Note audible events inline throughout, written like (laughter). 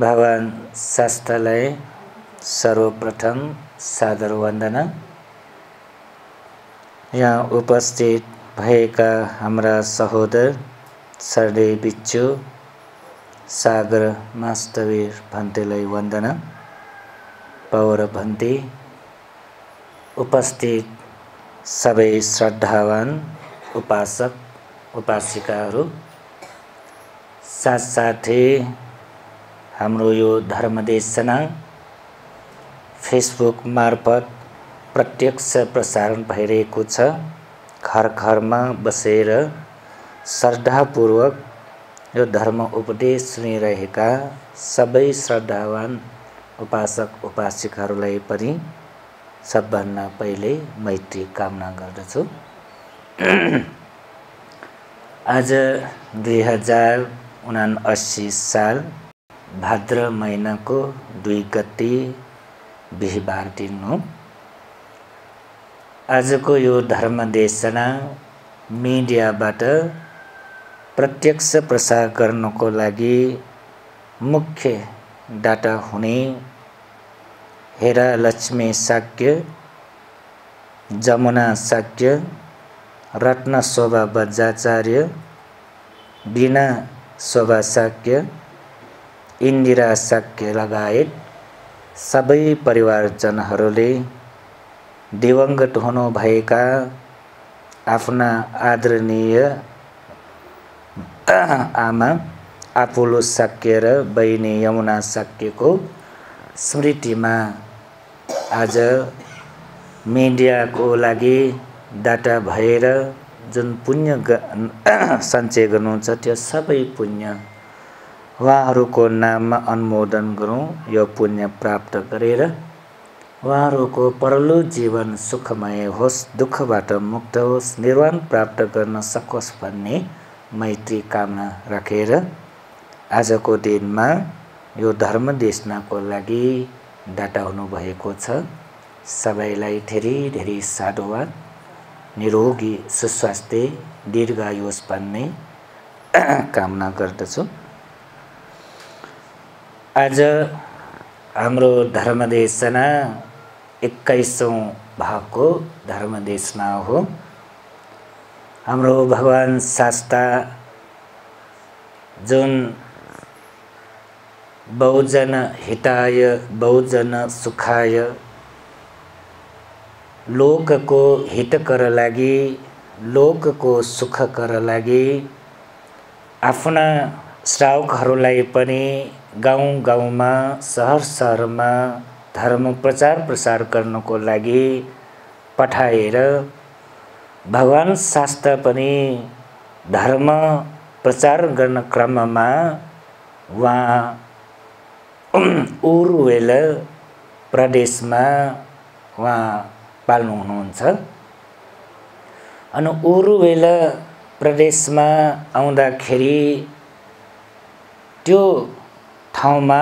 भगवान शास्त्रलाई सर्वप्रथम सादर वन्दना यहाँ उपस्थित भएका हाम्रा सहोदर सरदे बिच्चु सागर मास्तवीर भन्तेलाई वन्दना। पौर भन्ती उपस्थित सबै श्रद्धावान उपासक उपासिकाहरू साथसाथै हाम्रो यो धर्मदेशना फेसबुक मार्फत प्रत्यक्ष प्रसारण भइरहेको छ। घर घरमा बसेर श्रद्धापूर्वक यो धर्म उपदेश सुनिरहेका सबै श्रद्धावान उपासक उपासिकाहरूलाई पनि सबभन्दा पहिले मैत्री कामना गर्दछु। (clears throat) आज दुई हजार उनासी साल भाद्र महिनाको दुई गति बिहिबार दिन हो। आजको यो धर्म देशना मिडियाबाट प्रत्यक्ष प्रसार गर्नको लागि मुख्य डाटा हुने हेरा लक्ष्मी शाक्य जमुना शाक्य रत्न शोभा बज्राचार्य बिना शोभा शाक्य इन्दिरा शाक्य लगायत सबै परिवारजनहरूले दिवङ्गत हुनुभएका आफ्ना आदरणीय आमा आपुलो शाक्य र बहिनी यमुना शाक्यको स्मृतिमा आज मिडियाको लागि डाटा भएर जुन पुण्य (clears throat) सञ्चय गर्नुहुन्छ त्यो सबै पुण्य उहाँहरूको नाममा अनुमोदन गरौँ यो पुण्य प्राप्त गरेर उहाँहरूको परलो जीवन सुखमय होस् दुःखबाट मुक्त होस् निर्वाण प्राप्त गर्न सकोस् भन्ने मैत्री कामना राखेर आजको दिनमा यो धर्म देशनाको लागि डाटा हुनुभएको छ। सबैलाई धेरै धेरै साधुवाद निरोगी सुस्वास्थ्य दीर्घायुष भन्ने (clears throat) कामना गर्दछु। आज हाम्रो धर्मदेशना एक्काइसौँ भागको धर्मदेशना हो। हाम्रो भगवान् शास्ता जुन बहुजन हिताय बहुजन सुखाय लोकको हितकर लागि लोकको सुखकर लागि आफ्ना श्रावकहरूलाई पनि गाउँ गाउँमा सहर सहरमा धर्म प्रचार प्रसार गर्नको लागि पठाएर भगवान् शास्त्र पनि धर्म प्रचार गर्न क्रममा उहाँ उरुवेल प्रदेशमा उहाँ पाल्नु हुनुहुन्छ अनि उरुवेल प्रदेशमा आउँदाखेरि त्यो ठाउँमा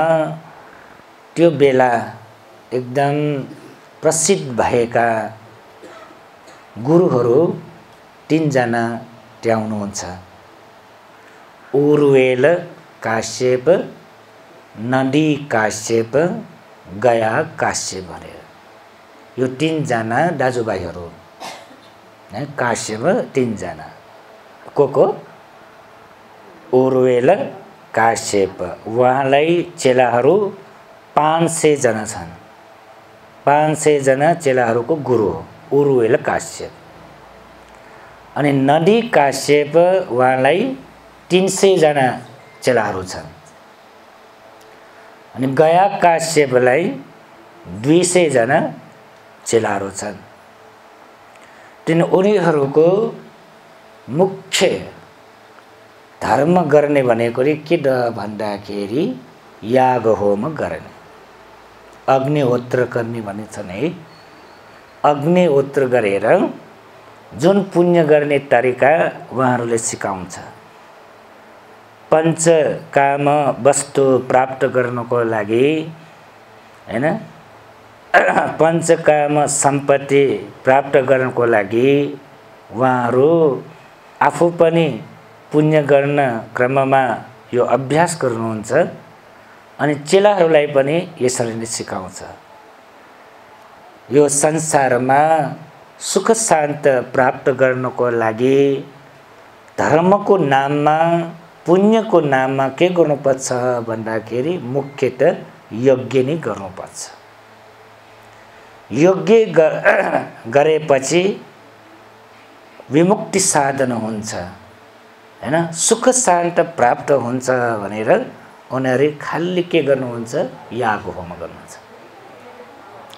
त्यो बेला एकदम प्रसिद्ध भएका गुरुहरू तिनजना त्यहाँ हुनुहुन्छ उरुवेल काश्यप नदी काश्यप गया काश्यप भनेर यो तिनजना दाजुभाइहरू। काश्यप तिनजना। को को? उर्वेल काश्यप उहाँलाई चेलाहरू पाँच सयजना छन्। पाँच सयजना चेलाहरूको गुरु हो। उर्वेल काश्यप। अनि नदी काश्यप उहाँलाई तिन सयजना चेलाहरू छन्। अनि गया काश्यपलाई दुई सयजना चेलाहरू छन्। तिन उनीहरूको मुख्य धर्म गर्ने भनेको के भन्दाखेरि याग होम गर्ने। अग्निहोत्र गर्ने भनेछन् है। अग्निहोत्र गरेर जुन पुण्य गर्ने तरिका उहाँहरूले सिकाउँछ। पञ्चकाम वस्तु प्राप्त गर्नको लागि होइन? पञ्चकाम सम्पत्ति प्राप्त गर्नको लागि उहाँहरू आफू पनि पुण्य गर्न क्रममा यो अभ्यास गर्नुहुन्छ अनि चेलाहरूलाई पनि यसरी नै सिकाउँछ। यो संसारमा सुख शान्त प्राप्त गर्नको लागि धर्मको नाममा पुण्यको नाममा के गर्नुपर्छ भन्दाखेरि मुख्यत यज्ञ नै गर्नुपर्छ। यज्ञ (clears throat) गरेपछि विमुक्ति साधन हुन्छ। होइन? सुख शान्त प्राप्त हुन्छ भनेर उनीहरू खालि के गर्नुहुन्छ? याग होम गर्नुहुन्छ।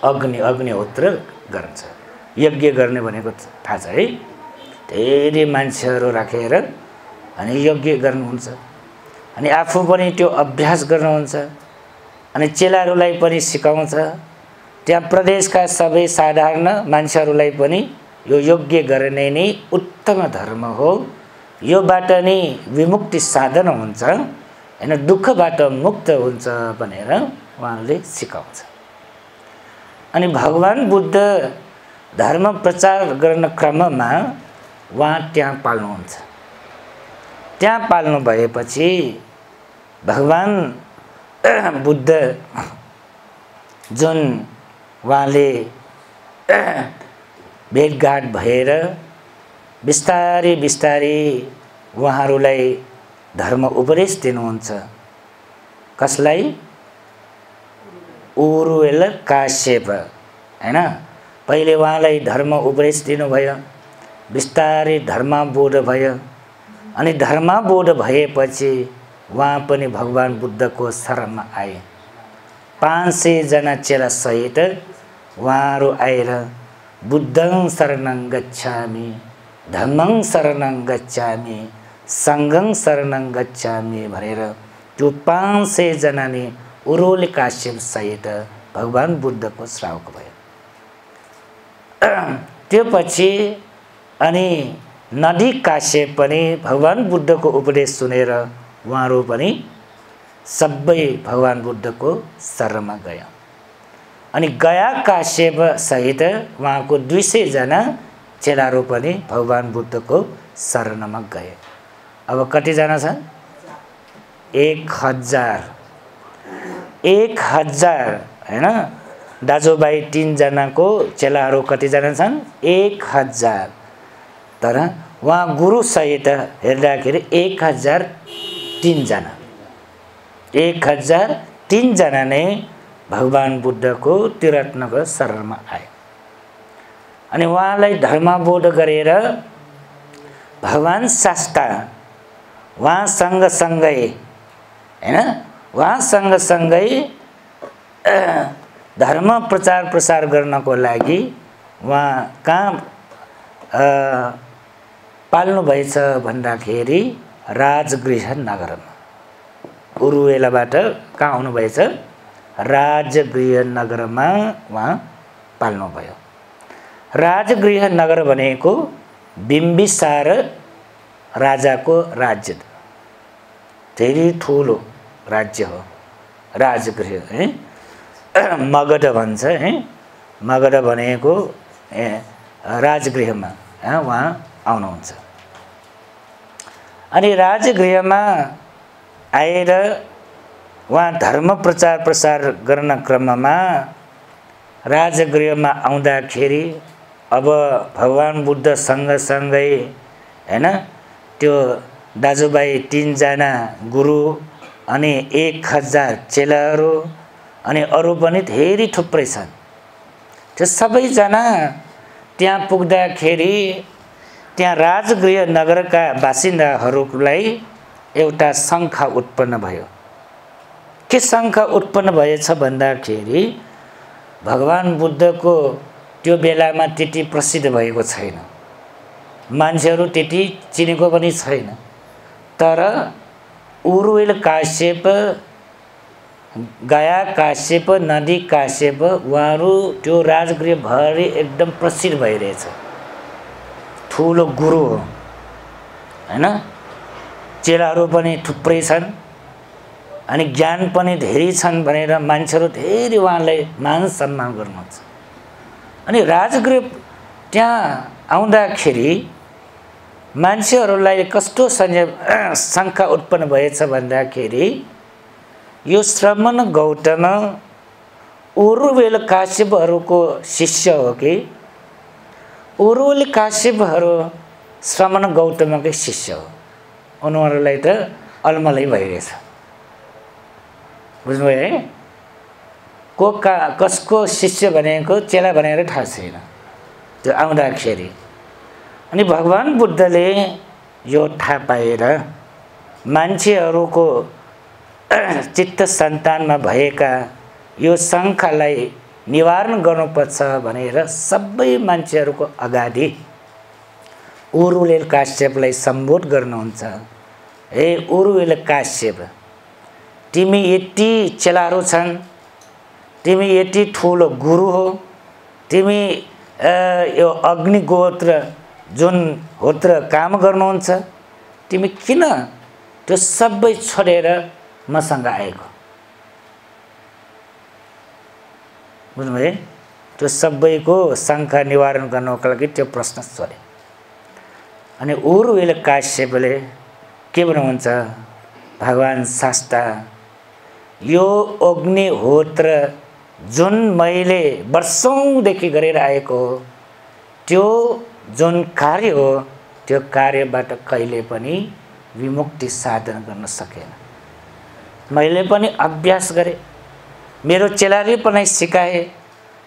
अग्नि अग्निहोत्र गर्छ। यज्ञ गर्ने भनेको थाहा छ है? धेरै मान्छेहरू राखेर अनि यज्ञ गर्नुहुन्छ। अनि आफू पनि त्यो अभ्यास गर्नुहुन्छ। अनि चेलाहरूलाई पनि सिकाउँछ। त्यहाँ प्रदेशका सबै साधारण मान्छेहरूलाई पनि यो यज्ञ गर्ने नै उत्तम धर्म हो। योबाट नै विमुक्ति साधन हुन्छ होइन? दुःखबाट मुक्त हुन्छ भनेर उहाँले सिकाउँछ। अनि भगवान् बुद्ध धर्म प्रचार गर्न क्रममा उहाँ त्यहाँ पाल्नुहुन्छ। त्यहाँ पाल्नु भएपछि भगवान् (clears throat) बुद्ध जुन उहाँले (clears throat) भेटघाट भएर बिस्तारै बिस्तारै उहाँहरूलाई धर्म उपदेश दिनुहुन्छ। कसलाई? उरुवेल काश्यप होइन पहिले उहाँलाई धर्म उपदेश दिनुभयो बिस्तारै धर्मबोध भयो अनि धर्मबोध भएपछि उहाँ पनि भगवान् बुद्धको शरणमा आए। पाँच सयजना चेलासहित उहाँहरू आएर बुद्धं शरणं गच्छामि। धम्मं शरणं गच्छामि सङ्घं शरणं गच्छामि भनेर त्यो पाँच सयजना नै उरोले सहित भगवान् बुद्धको श्रावक भयो। (clears throat) त्यो पछि अनि नदी काश्यप पनि भगवान् बुद्धको उपदेश सुनेर उहाँहरू पनि सबै भगवान् बुद्धको शरणमा गयो अनि गया काश्यप सहित उहाँको दुई सयजना चेलाहरू पनि भगवान् बुद्धको शरणमा गए। अब कतिजना छन्? एक हजार। एक हजार होइन? दाजुभाइ तिनजनाको चेलाहरू कतिजना छन्? एक हजार। तर उहाँ गुरुसहित हेर्दाखेरि एक हजार तिनजना। एक हजार तिनजना नै भगवान् बुद्धको तिरत्नगर शरणमा आए। अनि उहाँलाई धर्मबोध गरेर भगवान् शास्ता उहाँ सँगै होइन? उहाँ सँगसँगै धर्म प्रचार प्रसार गर्नको लागि उहाँ कहाँ पाल्नुभएछ भन्दाखेरि राजगृह नगरमा। उरुवेलाबाट कहाँ आउनुभएछ राजगृह नगरमा उहाँ पाल्नुभयो। राजगृह नगर भनेको बिम्बिसार राजाको राज्य धेरै ठुलो राज्य हो। राजगृह है? (clears throat) मगध भन्छ है? मगध भनेको राजगृहमा उहाँ आउनुहुन्छ। अनि राजगृहमा आएर उहाँ धर्म प्रचार प्रसार गर्न क्रममा राजगृहमा आउँदाखेरि अब भगवान् बुद्ध सँगसँगै होइन त्यो दाजुभाइ तिनजना गुरु अनि एक हजार चेलाहरू अनि अरू पनि धेरै थुप्रै छन्। त्यो सबैजना त्यहाँ पुग्दाखेरि त्यहाँ राजगृह नगरका बासिन्दाहरूलाई एउटा शङ्खा उत्पन्न भयो। के शङ्ख उत्पन्न भएछ भन्दाखेरि भगवान् बुद्धको त्यो बेलामा त्यति प्रसिद्ध भएको छैन। मान्छेहरू त्यति चिनेको पनि छैन। तर उर्वेल काश्यप गया काश्यप नदी काश्यप उहाँहरू त्यो राजगृहभरि एकदम प्रसिद्ध भइरहेछ। ठुलो गुरु हो। होइन? चेलाहरू पनि थुप्रै छन्। अनि ज्ञान पनि धेरै छन् भनेर मान्छेहरू धेरै उहाँलाई मान सम्मान गर्नुहुन्छ। अनि राजगृह त्यहाँ आउँदाखेरि मान्छेहरूलाई कस्तो शङ्का उत्पन्न भएछ भन्दाखेरि यो श्रमण गौतम उरुवेल काश्यपहरूको शिष्य हो कि? उरुवेल काश्यपहरू श्रमण गौतमकै शिष्य हो। उनीहरूलाई त अलमलै भइरहेछ। बुझ्नुभयो है? को का कसको शिष्य भनेको चेला भनेर थाहा छैन। त्यो आउँदाखेरि। अनि भगवान् बुद्धले यो थाहा पाएर मान्छेहरूको (clears throat) चित्त सन्तानमा भएका यो शङ्खालाई निवारण गर्नुपर्छ भनेर सबै मान्छेहरूको अगाडि उरुले काश्यपलाई सम्बोध गर्नुहुन्छ। हे उरुवेल काश्यप तिमी यति चेलाहरू छन् तिमी यति ठुलो गुरु हो। तिमी यो अग्निगोत्र जुन होत्र काम गर्नुहुन्छ तिमी किन त्यो सबै छोडेर मसँग आएको? बुझ्नुभयो? त्यो सबैको शङ्का निवारण गर्नको लागि त्यो प्रश्न सोधे। अनि उरुवेल काश्यपले के भन्नुहुन्छ? भगवान् शास्ता यो अग्निहोत्र जुन मैले वर्षौँदेखि गरेर आएको त्यो जुन कार्य हो त्यो कार्यबाट कहिले पनि विमुक्ति साधन गर्न सकेन। मैले पनि अभ्यास गरेँ मेरो चेलाले पनि सिकाए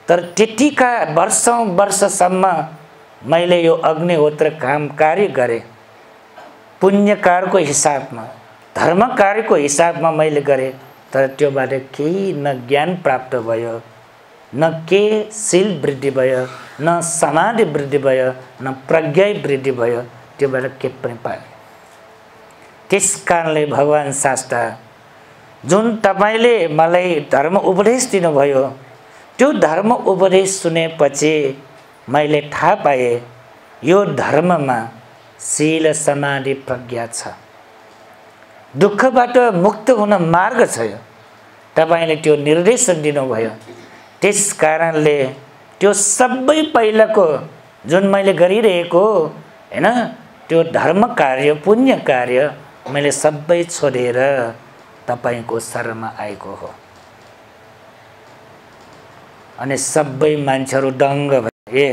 तर त्यतिका वर्षौँ वर्षसम्म मैले यो अग्निहोत्र काम कार्य गरेँ। पुण्यकारको हिसाबमा धर्म कार्यको हिसाबमा मैले गरेँ। तर त्योबाट केही न ज्ञान प्राप्त भयो न के शिल वृद्धि भयो न समाधि वृद्धि भयो न प्रज्ञा वृद्धि भयो त्योबाट के पनि पाएँ त्यस कारणले भगवान् शास्त्र जुन तपाईँले मलाई धर्म उपदेश दिनुभयो त्यो धर्म उपदेश सुनेपछि मैले थाहा पाएँ यो धर्ममा शील समाधि प्रज्ञा छ। दुःखबाट मुक्त हुन मार्ग छ तपाईँले त्यो निर्देशन दिनुभयो। त्यस कारणले त्यो सबै पहिलाको जुन मैले गरिरहेको होइन त्यो धर्म कार्य पुण्य कार्य मैले सबै छोडेर तपाईँको शरणमा आएको हो। अनि सबै मान्छेहरू दङ्ग भए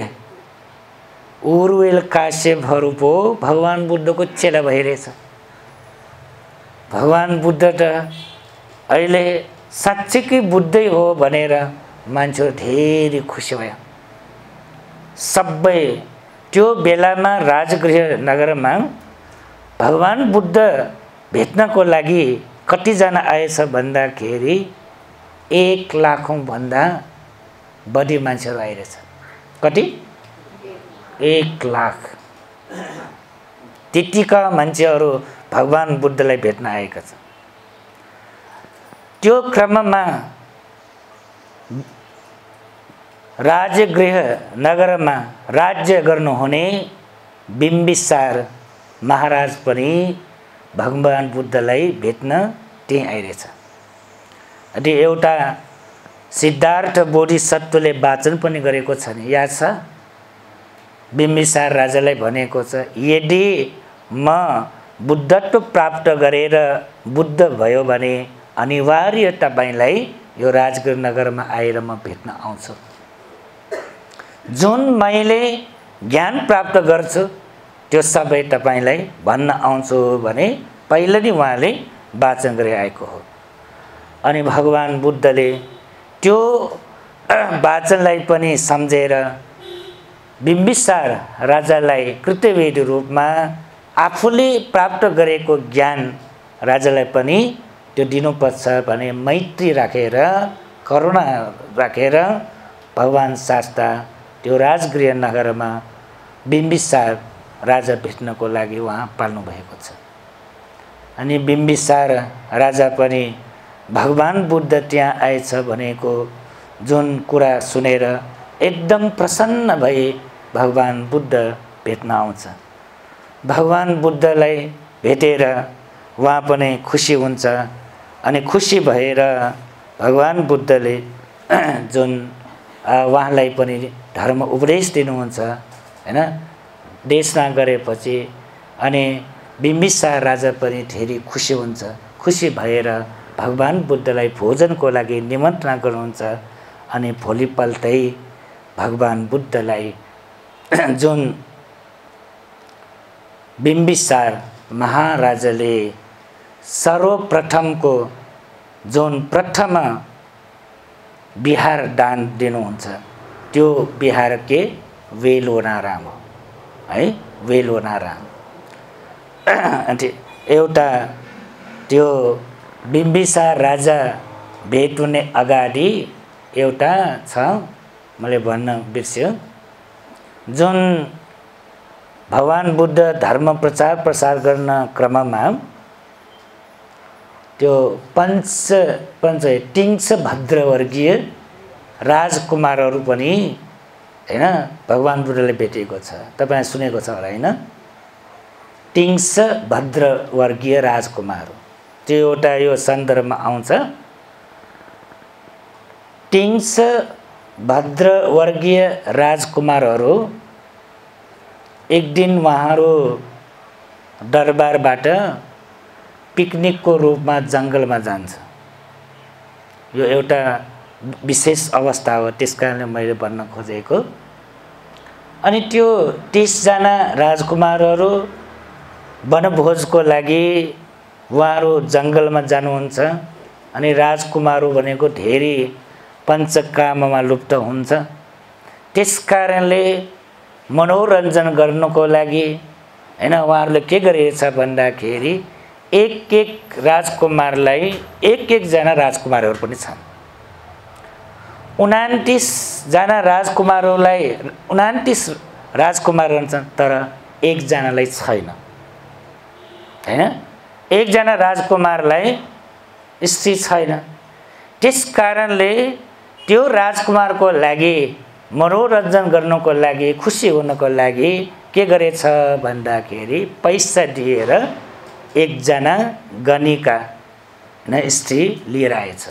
उर्वेल काश्यपहरू पो भगवान् बुद्धको चेला भइरहेछ। भगवान् बुद्ध त अहिले साँच्चीकै बुद्धै हो भनेर मान्छेहरू धेरै खुसी भयो। सबै त्यो बेलामा राजगृह नगरमा भगवान् बुद्ध भेट्नको लागि कतिजना आएछ भन्दाखेरि एक लाखौँभन्दा बढी मान्छेहरू आइरहेछ। कति? एक लाख। त्यतिका मान्छेहरू भगवान् बुद्धलाई भेट्न आएका छन्। त्यो क्रममा राजगृह नगरमा राज्य गर्नुहुने बिम्बिसार महाराज पनि भगवान् बुद्धलाई भेट्न त्यहीँ आइरहेछ। अनि एउटा सिद्धार्थ बोधिसत्वले वाचन पनि गरेको छ नि याद छ? बिम्बिसार राजालाई भनेको छ यदि म बुद्धत्व प्राप्त गरेर बुद्ध भयो भने अनिवार्य तपाईँलाई यो राजगृह नगरमा आएर म भेट्न आउँछु। जुन मैले ज्ञान प्राप्त गर्छु त्यो सबै तपाईँलाई भन्न आउँछु भने पहिला नै उहाँले वाचन गरिआएको हो। अनि भगवान् बुद्धले त्यो वाचनलाई पनि सम्झेर बिम्बिसार राजालाई कृत्यवेदी रूपमा आफूले प्राप्त गरेको ज्ञान राजालाई पनि त्यो दिनुपर्छ भने मैत्री राखेर करुणा राखेर भगवान् शास्ता त्यो राजगृह नगरमा बिम्बिसार राजा भेट्नको लागि उहाँ पाल्नुभएको छ। अनि बिम्बिसार राजा पनि भगवान् बुद्ध त्यहाँ आएछ भनेको जुन कुरा सुनेर एकदम प्रसन्न भए भगवान् बुद्ध भेट्न आउँछ। भगवान् बुद्धलाई भेटेर उहाँ पनि खुसी हुन्छ अनि खुसी भएर भगवान् बुद्धले (clears throat) जुन उहाँलाई पनि धर्म उपदेश दिनुहुन्छ होइन? देशना गरेपछि अनि बिम्बिसार राजा पनि धेरै खुसी हुन्छ। खुसी भएर भगवान् बुद्धलाई भोजनको लागि निमन्त्रणा गर्नुहुन्छ अनि भोलिपल्टै भगवान् बुद्धलाई (clears throat) जुन बिम्बिसार महाराजाले सर्वप्रथमको जुन प्रथम बिहार दान दिनुहुन्छ त्यो बिहार के? वेलोनाराम हो है? वेलोनाराम अनि (clears throat) एउटा त्यो बिम्बिसार राजा भेट हुने अगाडि एउटा छ मैले भन्न बिर्स्यो। जुन भगवान् बुद्ध धर्म प्रचार प्रसार गर्न क्रममा त्यो पञ्च पञ्च टिङ्स भद्रवर्गीय राजकुमारहरू पनि होइन भगवान् बुद्धले भेटिएको छ। तपाईँले सुनेको छ होला होइन? टिङ्स भद्रवर्गीय राजकुमार। त्यो एउटा यो सन्दर्भमा आउँछ। टिङ्स भद्रवर्गीय राजकुमारहरू एक दिन उहाँहरू दरबारबाट पिकनिकको रूपमा जङ्गलमा जान्छ। यो एउटा विशेष अवस्था हो त्यस कारणले मैले भन्न खोजेको। अनि त्यो तिसजना राजकुमारहरू वनभोजको लागि उहाँहरू जङ्गलमा जानुहुन्छ अनि राजकुमारहरू भनेको धेरै पञ्चकाममा लुप्त हुन्छ। त्यस कारणले मनोरञ्जन गर्नको लागि होइन उहाँहरूले के गरिरहेछ भन्दाखेरि एक एक राजकुमारलाई एक एकजना राजकुमारहरू पनि छन्। उनातिसजना राजकुमारहरूलाई उनातिस राजकुमारहरू छन् तर एकजनालाई छैन। होइन? एकजना राजकुमारलाई स्त्री छैन। त्यस कारणले त्यो राजकुमारको लागि मनोरञ्जन गर्नको लागि खुसी हुनको लागि के गरेछ भन्दाखेरि पैसा दिएर एकजना गनिका होइन स्त्री लिएर आएछ।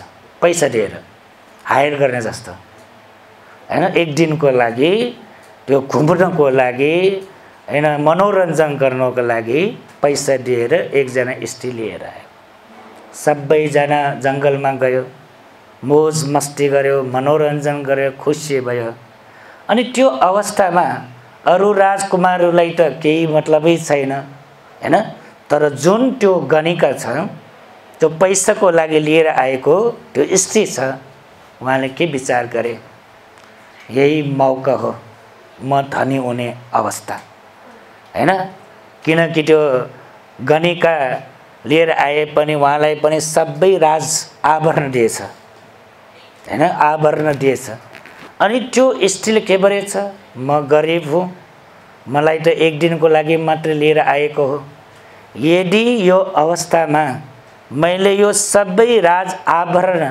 पैसा दिएर हायर गर्ने जस्तो। होइन एक दिनको लागि त्यो घुम्नको लागि होइन मनोरञ्जन गर्नको लागि पैसा दिएर एकजना स्त्री लिएर आयो। सबैजना जङ्गलमा गयो। मोज मस्ती गऱ्यो मनोरञ्जन गर्यो खुसी भयो। अनि त्यो अवस्थामा अरू राजकुमारहरूलाई त केही मतलबै छैन होइन? तर जुन त्यो गणिका छ त्यो पैसाको लागि लिएर आएको त्यो स्त्री छ उहाँले के विचार गरे? यही मौका हो म धनी हुने अवस्था होइन? किनकि त्यो गणिका लिएर आए पनि उहाँलाई पनि सबै राज आभरण दिएछ होइन? आभरण दिएछ। अनि त्यो स्त्रीले के गरेछ म गरिब हुँ। मलाई त एक दिनको लागि मात्रै लिएर आएको हो। यदि यो अवस्थामा मैले यो सबै राज आभरण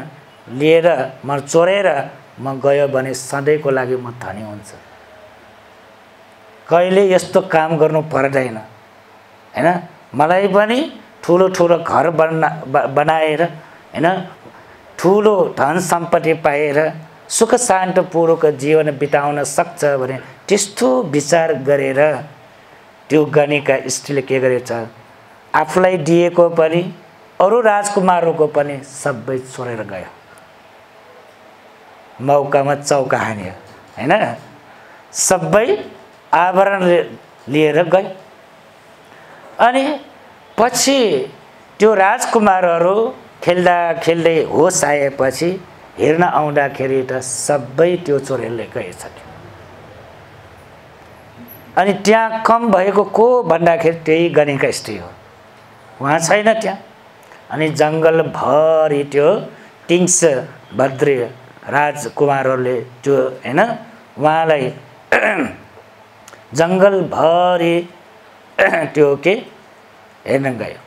लिएर म चोरेर म गयो भने सधैँको लागि म धनी हुन्छ। कहिले यस्तो काम गर्नु पर्दैन होइन? मलाई पनि ठुलो ठुलो घर बना बनाएर होइन? ठुलो धन सम्पत्ति पाएर सुख शान्तपूर्वक जीवन बिताउन सक्छ भने त्यस्तो विचार गरेर त्यो गणिका स्त्रीले के गरेछ? आफूलाई दिएको पनि अरू राजकुमारहरूको पनि सबै छोडेर गयो। मौकामा चौका हान्यो होइन? सबै आवरण लिएर गयो। अनि पछि त्यो राजकुमारहरू खेल्दा खेल्दै होस आएपछि हेर्न आउँदाखेरि त सबै त्यो चोरेरले गएछ अनि त्यहाँ कम भएको को भन्दाखेरि त्यही गणिका स्त्री हो। उहाँ छैन त्यहाँ। अनि जङ्गलभरि त्यो टिङ्स भद्रे राजकुमारहरूले त्यो होइन उहाँलाई (clears throat) जङ्गलभरि (clears throat) त्यो के हेर्न गयो।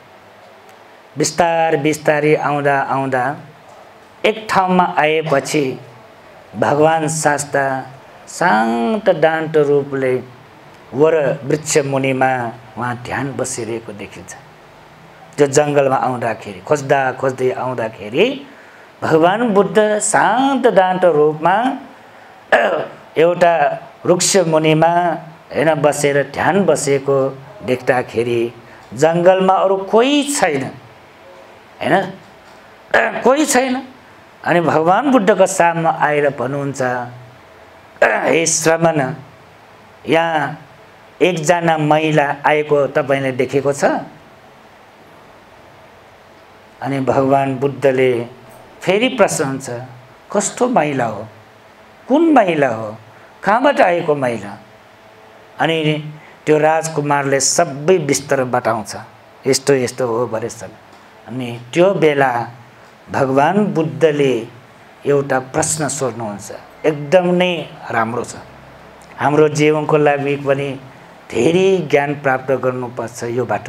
बिस्तार बिस्तारै आउँदा आउँदा एक ठाउँमा आएपछि भगवान् शास्ता शान्त डान्ट रूपले वर वृक्ष मुनिमा उहाँ ध्यान बसिरहेको देखिन्छ त्यो जङ्गलमा आउँदाखेरि खोज्दा खोज्दै आउँदाखेरि भगवान् बुद्ध शान्त डान्ट रूपमा एउटा वृक्ष मुनिमा होइन बसेर ध्यान बसेको देख्दाखेरि जङ्गलमा अरू कोही छैन होइन कोही छैन अनि भगवान् बुद्धको साममा आएर भन्नुहुन्छ हे श्रमण यहाँ एकजना महिला आएको तपाईँले देखेको छ? अनि भगवान् बुद्धले फेरि प्रश्न हुन्छ कस्तो महिला हो? कुन महिला हो? कहाँबाट आएको महिला? अनि त्यो राजकुमारले सबै बिस्तर बताउँछ यस्तो यस्तो हो भनेछन्। अनि त्यो बेला भगवान् बुद्धले एउटा प्रश्न सोध्नुहुन्छ। एकदम नै राम्रो छ। हाम्रो जीवनको लागि पनि धेरै ज्ञान प्राप्त गर्नुपर्छ योबाट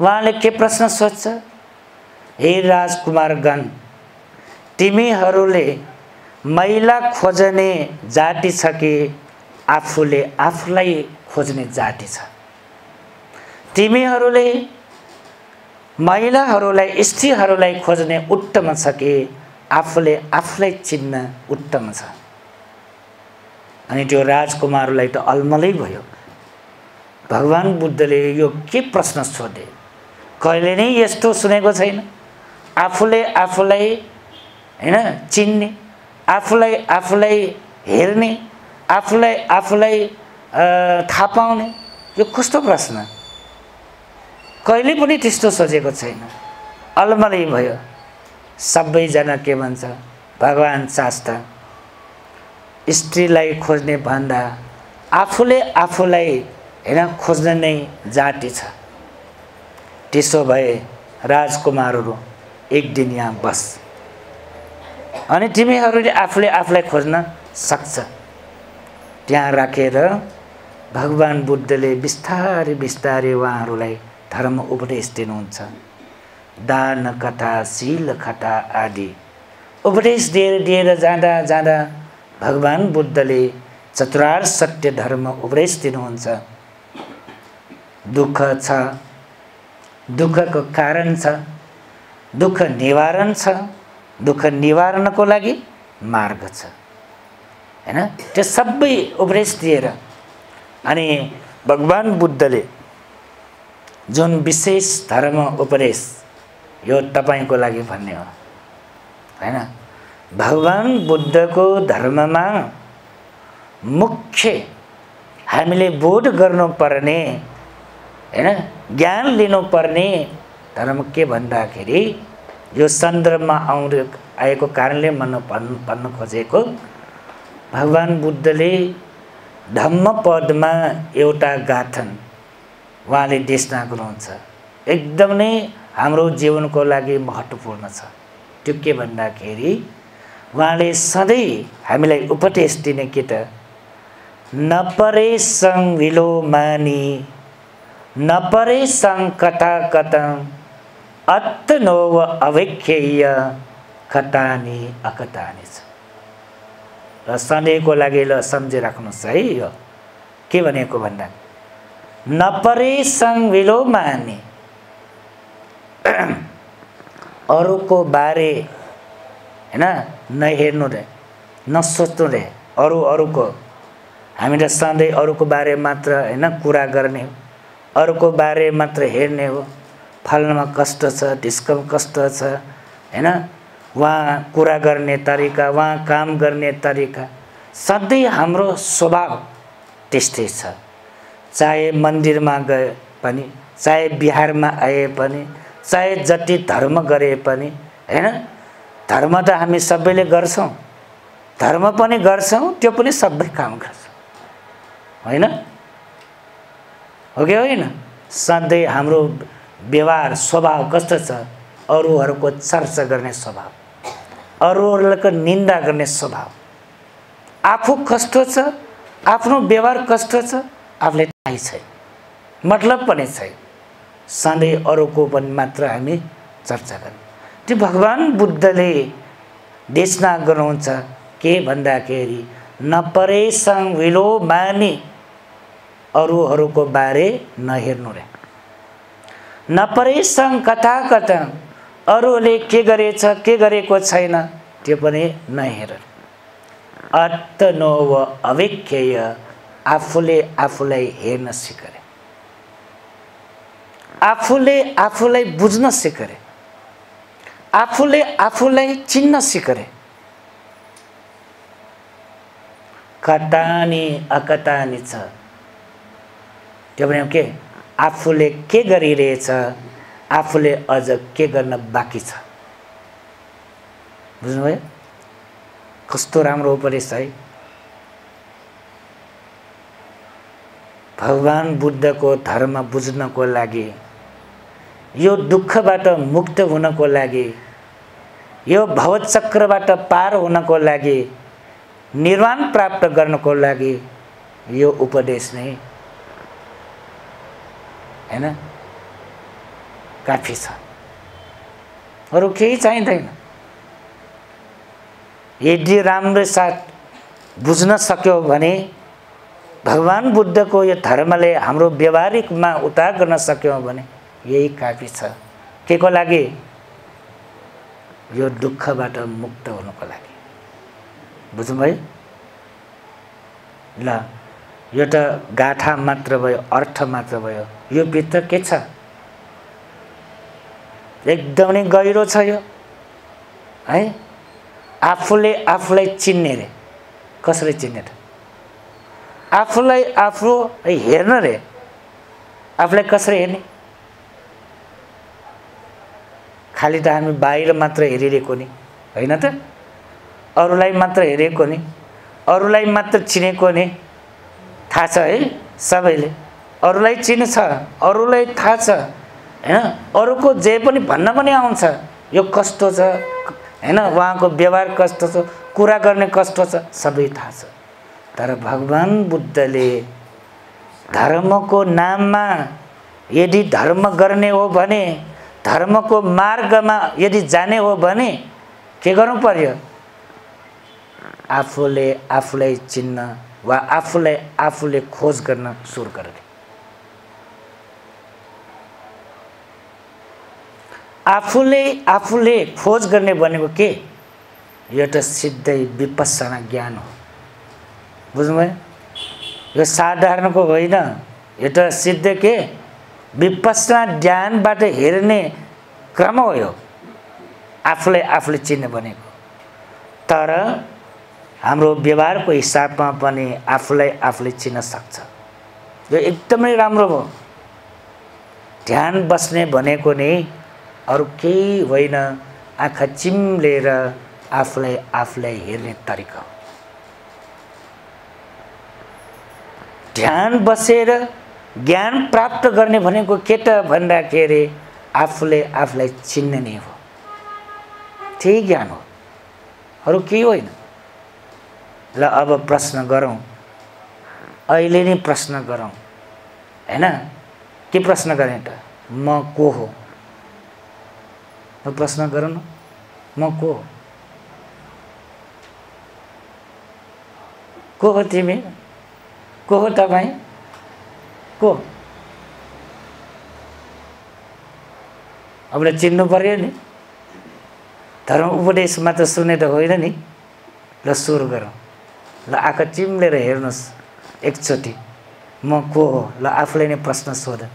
उहाँले के प्रश्न सोध्छ? हे राजकुमारगण तिमीहरूले महिला खोज्ने जाति छ कि आफूले आफूलाई खोज्ने जाति छ? तिमीहरूले महिलाहरूलाई स्त्रीहरूलाई खोज्ने उत्तम छ कि आफूले आफूलाई चिन्न उत्तम छ? अनि त्यो राजकुमारलाई त अलमलै भयो। भगवान् बुद्धले यो के प्रश्न सोधे? कहिले नै यस्तो सुनेको छैन। आफूले आफूलाई होइन चिन्ने आफूलाई आफूलाई हेर्ने आफूलाई आफूलाई थाहा पाउने यो कस्तो प्रश्न? कहिले पनि त्यस्तो सोचेको छैन। अलमलै भयो। सबैजना के भन्छ? भगवान् शास्त्र। स्त्रीलाई खोज्ने भन्दा आफूले आफूलाई होइन खोज्ने नै जाति छ। त्यसो भए राजकुमारहरू एक दिन यहाँ बस। अनि तिमीहरूले आफूले आफूलाई खोज्न सक्छ। त्यहाँ राखेर भगवान् बुद्धले बिस्तारै बिस्तारै उहाँहरूलाई धर्म उपदेश दिनुहुन्छ दान कथा शील कथा आदि। उपदेश दिएर दिएर जाँदा जाँदा भगवान् बुद्धले चतुरार सत्य धर्म उपदेश दिनुहुन्छ। दुःख छ। दुःखको कारण छ। दुःख निवारण छ। दुःख निवारणको लागि मार्ग छ। होइन? त्यो सबै उपदेश दिएर अनि भगवान् बुद्धले जुन विशेष धर्म उपदेश यो तपाईँको लागि भन्ने हो। होइन? भगवान् बुद्धको धर्ममा मुख्य हामीले बोध गर्नुपर्ने होइन? ज्ञान लिनुपर्ने धर्म के भन्दाखेरि यो सन्दर्भमा आउने आएको कारणले मन भन् भन्न खोजेको भगवान् बुद्धले धम्म पदमा एउटा गाथन उहाँले देशना गर्नुहुन्छ एकदम नै हाम्रो जीवनको लागि महत्त्वपूर्ण छ। त्यो के भन्दाखेरि उहाँले सधैँ हामीलाई उपदेश दिने के त? नपरे सङ विलो मानी नपरे सङ कथा कथं अत्त नोव अवेख्य खतानी अकतानी छ। र सधैँको लागि ल सम्झिराख्नुहोस् है यो। के भनेको भन्दा? नपरे सङ विलो माने अरूको बारे होइन नहेर्नु रे नसोच्नु रे अरू अरूको हामीले सधैँ अरूको बारे मात्र होइन कुरा गर्ने अरूको बारे मात्र हेर्ने हो फलमा कस्तो छ ढिस्कम कस्तो छ होइन उहाँ कुरा गर्ने तरिका उहाँ काम गर्ने तरिका सधैँ हाम्रो स्वभाव त्यस्तै छ चाहे मन्दिरमा गए पनि चाहे बिहारमा आए पनि चाहे जति धर्म गरे पनि होइन? धर्म त हामी सबैले गर्छौँ। धर्म पनि गर्छौँ त्यो पनि सबै काम गर्छौँ। होइन? हो कि होइन? सधैँ हाम्रो व्यवहार स्वभाव कस्तो छ? अरूहरूको चर्चा गर्ने स्वभाव अरूहरूको निन्दा गर्ने स्वभाव। आफू कस्तो छ? आफ्नो व्यवहार कस्तो छ? आफूले छैन मतलब पनि छैन सधैँ अरूको पनि मात्र हामी चर्चा गर्ने त्यो भगवान् बुद्धले देशना गर्नुहुन्छ के भन्दाखेरि नपरेसँग विलो मानी अरूहरूको बारे नहेर्नु रे। नपरेसँग कथा कथा अरूले के गरेछ के गरेको छैन त्यो पनि नहेर। नो व अवेख्य आफूले आफूलाई हेर्न सिकरे। आफूले आफूलाई बुझ्न सिकरे। आफूले आफूलाई चिन्न सिकरे। कतानी अकतानी छ। त्यो भने के? आफूले के गरिरहेछ? आफूले अझ के गर्न बाँकी छ? बुझ्नुभयो? कस्तो राम्रो उपदेश है। भगवान् बुद्धको धर्म बुझ्नको लागि यो दुःखबाट मुक्त हुनको लागि यो भवचक्रबाट पार हुनको लागि निर्वाण प्राप्त गर्नको लागि यो उपदेश नै होइन? काफी छ। अरू केही चाहिँदैन। यदि राम्रो साथ बुझ्न सक्यो भने भगवान् बुद्धको यो धर्मले हाम्रो व्यवहारिकमा उतार गर्न सक्यौँ भने यही काफी छ। के को लागि? यो दुःखबाट मुक्त हुनुको लागि। बुझ्नुभयो? ल यो त गाथा मात्र भयो अर्थ मात्र भयो। यो भित्र के छ? एकदमै गहिरो छ यो। है? आफूले आफूलाई चिन्ने रे कसरी चिन्ने त? आफूलाई आफू हेर्न रे। आफूलाई कसरी हेर्ने? खालि त हामी बाहिर मात्र हेरिरहेको नि होइन त? अरूलाई मात्र हेरेको नि अरूलाई मात्र चिनेको नि। थाहा छ है सबैले। अरूलाई चिन्छ अरूलाई थाहा छ होइन? अरूको जे पनि भन्न पनि आउँछ। यो कस्तो छ? होइन? उहाँको व्यवहार कस्तो छ? कुरा गर्ने कस्तो छ? सबै थाहा छ। तर भगवान् बुद्धले धर्मको नाममा यदि धर्म गर्ने हो भने धर्मको मार्गमा यदि जाने हो भने के गर्नु पर्यो? आफूले आफूलाई चिन्न वा आफूलाई आफूले खोज गर्न सुरु गर्ने आफूले आफूले खोज गर्ने भनेको के? त सिधै विपස්සना ज्ञान हो। बुझ्नुभयो? यो साधारणको होइन। यो त सिधै के? विपස්සना ज्ञानबाट हेर्ने क्रम हो यो। आफूलाई आफूले चिन्ने भनेको। तर हाम्रो व्यवहारको हिसाबमा पनि आफूलाई आफूले चिन्न सक्छ। यो एकदमै राम्रो हो। ध्यान बस्ने भनेको नै अरू केही होइन। आँखा चिम्लेर आफूलाई आफूलाई हेर्ने तरिका हो। ध्यान बसेर ज्ञान प्राप्त गर्ने भनेको के त भन्दाखेरि आफूले आफूलाई चिन्ने हो। त्यही ज्ञान हो। अरू केही होइन। ल अब प्रश्न गरौँ। अहिले नै प्रश्न गरौँ। होइन के प्रश्न गरेँ त? म को हो? प्रश्न गरौँ न। म को हो? को हो तिमी? को हो तपाईँ? को? अब चिन्नु पऱ्यो नि। धर्म उपदेश मात्र सुने त होइन नि। ल सुरु गरौँ। ल आँखा चिम्लेर हेर्नुहोस् एकचोटि। म को हो? ल आफूलाई नै प्रश्न सोध।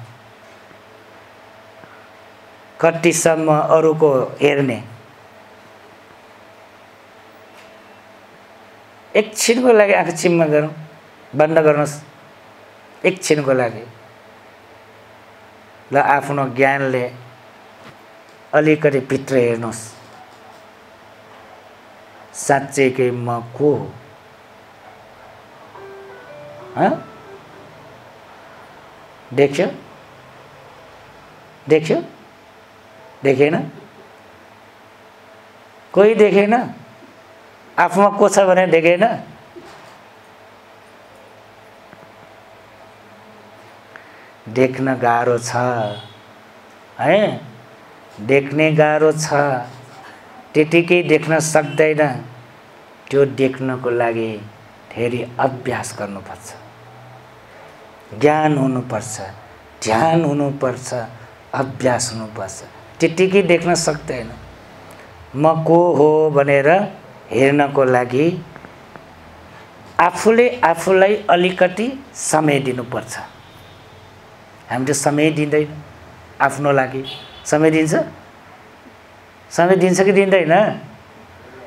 कतिसम्म अरूको हेर्ने? एकछिनको लागि आँखा चिम्मा गरौँ। बन्द गर्नुहोस्। एकछिनको लागि। ल आफ्नो ज्ञानले अलिकति भित्र हेर्नुहोस्। साँच्चै म को हो? देख्यो? देख्यो? देखेन? कोही देखेन? आफूमा को छ भने देखेन? देख्न गाह्रो छ। है? देख्ने गाह्रो छ। त्यतिकै देख्न सक्दैन। त्यो देख्नको लागि धेरै अभ्यास गर्नुपर्छ। ज्ञान हुनुपर्छ। ध्यान हुनुपर्छ। अभ्यास हुनुपर्छ। त्यतिकै देख्न सक्दैन। म को हो भनेर हेर्नको लागि आफूले आफूलाई अलिकति समय दिनुपर्छ। हामीले समय दिँदैन आफ्नो लागि। समय दिन्छ समय दिन्छ कि दिँदैन?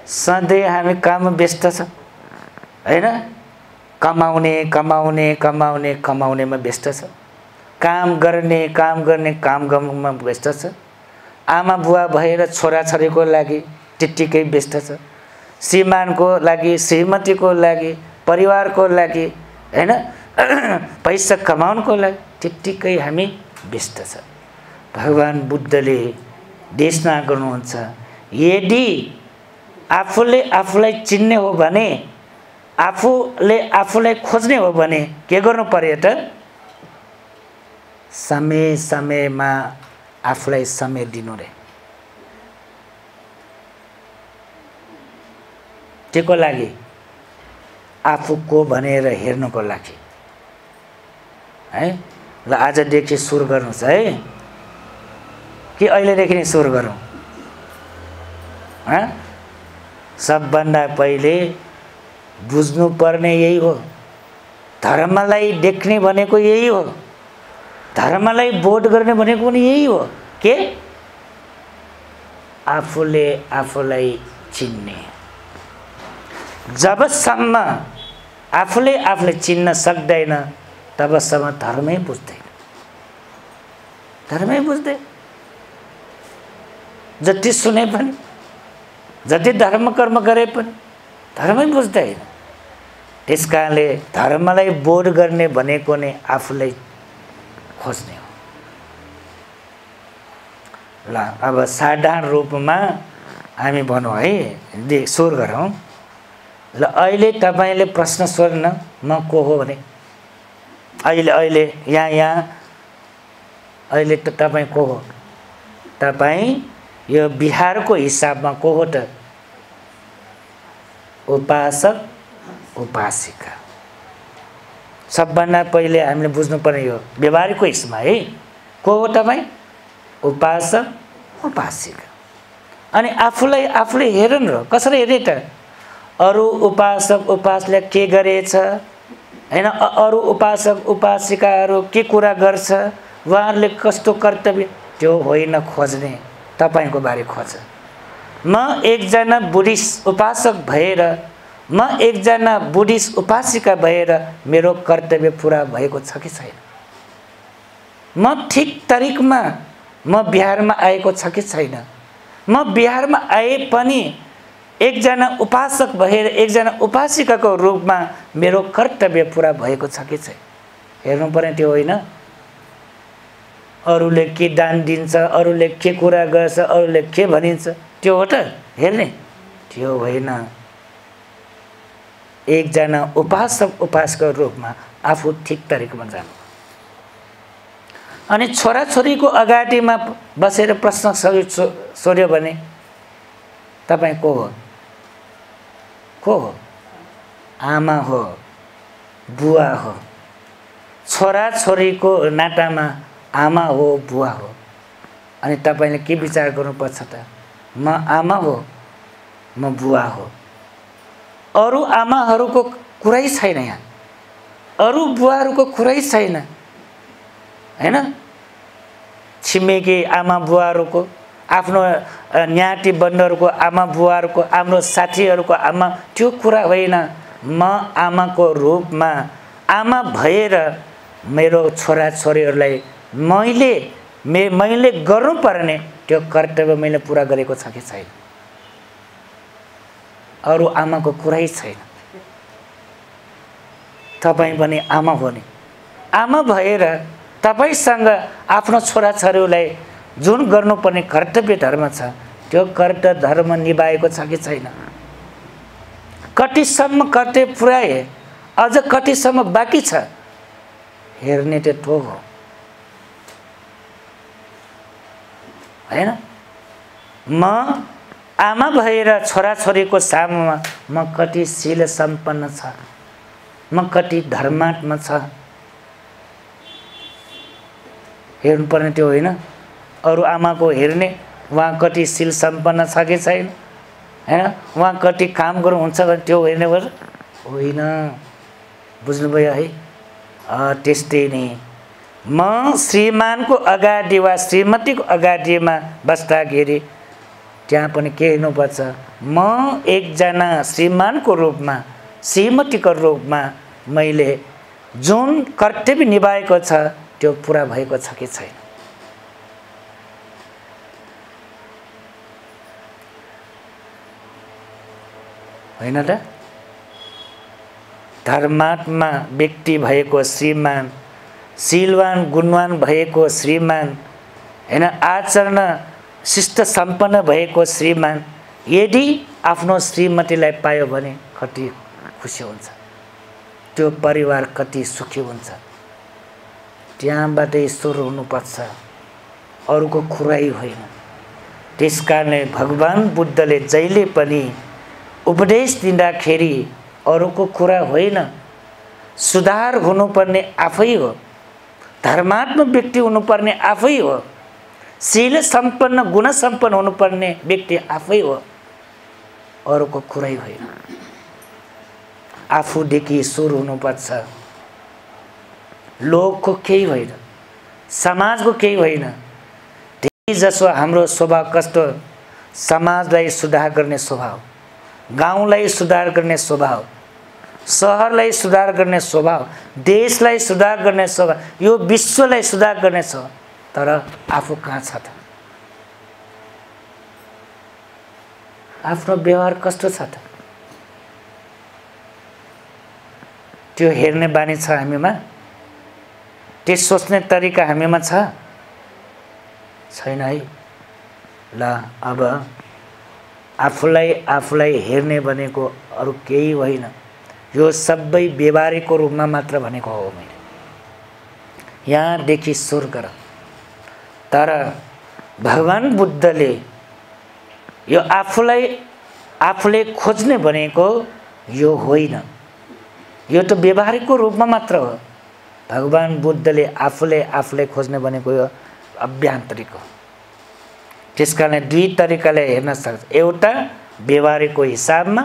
सधैँ हामी काममा व्यस्त छ। होइन? कमाउने कमाउने कमाउने कमाउनेमा व्यस्त छ। काम गर्ने काम गर्ने काम गर्नुमा व्यस्त छ। आमा बुवा भएर छोराछोरीको लागि त्यत्तिकै व्यस्त छ। श्रीमानको लागि श्रीमतीको लागि परिवारको लागि होइन? पैसा कमाउनको लागि। त्यत्तिकै हामी व्यस्त छ। भगवान् बुद्धले देशना गर्नुहुन्छ। यदि आफूले आफूलाई चिन्ने हो भने आफूले आफूलाई खोज्ने हो भने के गर्नु पर्यो त समय समयमा आफूलाई समय दिनु रे। के को लागि आफू को भनेर हेर्नुको लागि है? ल आजदेखि सुरु गर्नुहोस् है। कि अहिलेदेखि नै सुरु गरौँ? सबभन्दा पहिले बुझ्नुपर्ने यही हो। धर्मलाई देख्ने भनेको यही हो। धर्मलाई बोध गर्ने भनेको पनि यही हो। के? आफूले आफूलाई चिन्ने। जबसम्म आफूले आफूले चिन्न सक्दैन तबसम्म धर्मै बुझ्दैन धर्मै बुझ्दैन जति सुने पनि जति धर्म कर्म गरे पनि धर्मै बुझ्दैन त्यस कारणले धर्मलाई बोध गर्ने भनेको नै आफूलाई खोज्ने हो। ल अब साधारण रूपमा हामी भनौँ है दे स्वर गरौँ। ल अहिले तपाईँले प्रश्न सोध्न म को हो भने अहिले अहिले यहाँ यहाँ अहिले त तपाईँ को हो तपाईँ यो बिहारको हिसाबमा को हो त उपासक उपासिका सबभन्दा पहिले हामीले बुझ्नुपर्ने यो व्यवहारिक हिस्सामा है को हो तपाईँ उपासक उपासिका अनि आफूलाई आफूले हेर न कसरी हेरे त अरू उपासक उपासले के गरेछ होइन अरू उपासक उपासिकाहरू के कुरा गर्छ उहाँहरूले कस्तो कर्तव्य? त्यो होइन खोज्ने तपाईँको बारे खोज। म एकजना बुद्धिस्ट उपासक भएर म एकजना बुद्धिस्ट उपासिका भएर मेरो कर्तव्य पुरा भएको छ कि छैन? म ठिक तरिकमा म बिहारमा आएको छ कि छैन? म बिहारमा आए पनि एकजना उपासक भएर एकजना उपासिकाको रूपमा मेरो कर्तव्य पुरा भएको छ कि छैन? हेर्नु पर्ने त्यो होइन। अरूले के दान दिन्छ अरूले के कुरा गर्छ अरूले के भनिन्छ त्यो हो त हेर्ने। त्यो होइन। एकजना उपासक उपासको रूपमा आफू ठिक तरिकामा जानु। अनि छोराछोरीको अगाडिमा बसेर प्रश्न सोध्यो भने तपाईँ को हो? को हो। आमा हो बुवा हो। छोराछोरीको नातामा आमा हो बुवा हो। अनि तपाईँले के विचार गर्नुपर्छ त? म आमा हो म बुवा हो। अरू आमाहरूको कुरै छैन यहाँ। अरू बुवाहरूको कुरै छैन। होइन? छिमेकी आमा बुवाहरूको आफ्नो न्याटी बन्धुहरूको आमा बुवाहरूको आफ्नो साथीहरूको आमा त्यो कुरा होइन। म आमाको रूपमा आमा भएर मेरो छोराछोरीहरूलाई मैले मे मैले गर्नुपर्ने त्यो कर्तव्य मैले पुरा गरेको छ कि छैन? अरू आमाको कुरै छैन। तपाईँ पनि आमा हो नि आमा भएर तपाईँसँग आफ्नो छोराछोरीलाई जुन गर्नुपर्ने कर्तव्य धर्म छ त्यो कर्तव्य धर्म निभाएको छ कि छैन? कतिसम्म कर्तव्य पुर्याए अझ कतिसम्म बाँकी छ? हेर्ने त्यो ठो हो। होइन? म आमा भएर छोराछोरीको सामुमा म कति शील सम्पन्न छ? म कति धर्मात्मा छ? हेर्नुपर्ने त्यो होइन। अरू आमाको हेर्ने उहाँ कति शील सम्पन्न छ कि छैन? होइन उहाँ कति काम गर्नुहुन्छ भने त्यो हेर्ने भएर होइन। बुझ्नुभयो है? त्यस्तै नै। म श्रीमानको अगाडि वा श्रीमतीको अगाडिमा बस्दाखेरि त्यहाँ पनि के हेर्नुपर्छ? म एकजना श्रीमानको रूपमा श्रीमतीको रूपमा मैले जुन कर्तव्य निभाएको छ त्यो पुरा भएको छ कि छैन? होइन त? धर्मात्मा व्यक्ति भएको श्रीमान शीलवान गुणवान भएको श्रीमान होइन आचरण शिष्ट सम्पन्न भएको श्रीमान यदि आफ्नो श्रीमतीलाई पायो भने कति खुसी हुन्छ। त्यो परिवार कति सुखी हुन्छ। त्यहाँबाट ईश्वर हुनुपर्छ। अरूको खुराइ होइन। त्यस कारणले भगवान् बुद्धले जहिले पनि उपदेश दिँदाखेरि अरूको कुरा होइन। सुधार हुनुपर्ने आफै हो। धर्मात्मक व्यक्ति हुनुपर्ने आफै हो। शील सम्पन्न गुण सम्पन्न हुनुपर्ने व्यक्ति आफै हो। अरूको कुरै होइन। आफूदेखि सुर हुनुपर्छ। लोकको केही होइन। समाजको केही होइन। धेरै जसो हाम्रो स्वभाव कस्तो समाजलाई सुधार गर्ने स्वभाव। गाउँलाई सुधार गर्ने स्वभाव सहरलाई सुधार गर्ने स्वभाव देशलाई सुधार गर्ने स्वभाव यो विश्वलाई सुधार गर्ने छ तर आफू कहाँ छ त? आफ्नो व्यवहार कस्तो छ त? त्यो हेर्ने बानी छ हामीमा? त्यो सोच्ने तरिका हामीमा छैन है? ल अब आफूलाई आफूलाई हेर्ने भनेको अरू केही होइन। यो सबै व्यवहारिकको रूपमा मात्र भनेको हो मैले। यहाँदेखि स्वर्ग तर भगवान् बुद्धले यो आफूलाई आफूले खोज्ने भनेको यो होइन। यो त व्यवहारिकको रूपमा मात्र हो। भगवान् बुद्धले आफूले आफूले खोज्ने भनेको यो अभ्यान्तरिक हो। त्यस कारणले दुई तरिकाले हेर्न सक्छ। एउटा व्यवहारिकको हिसाबमा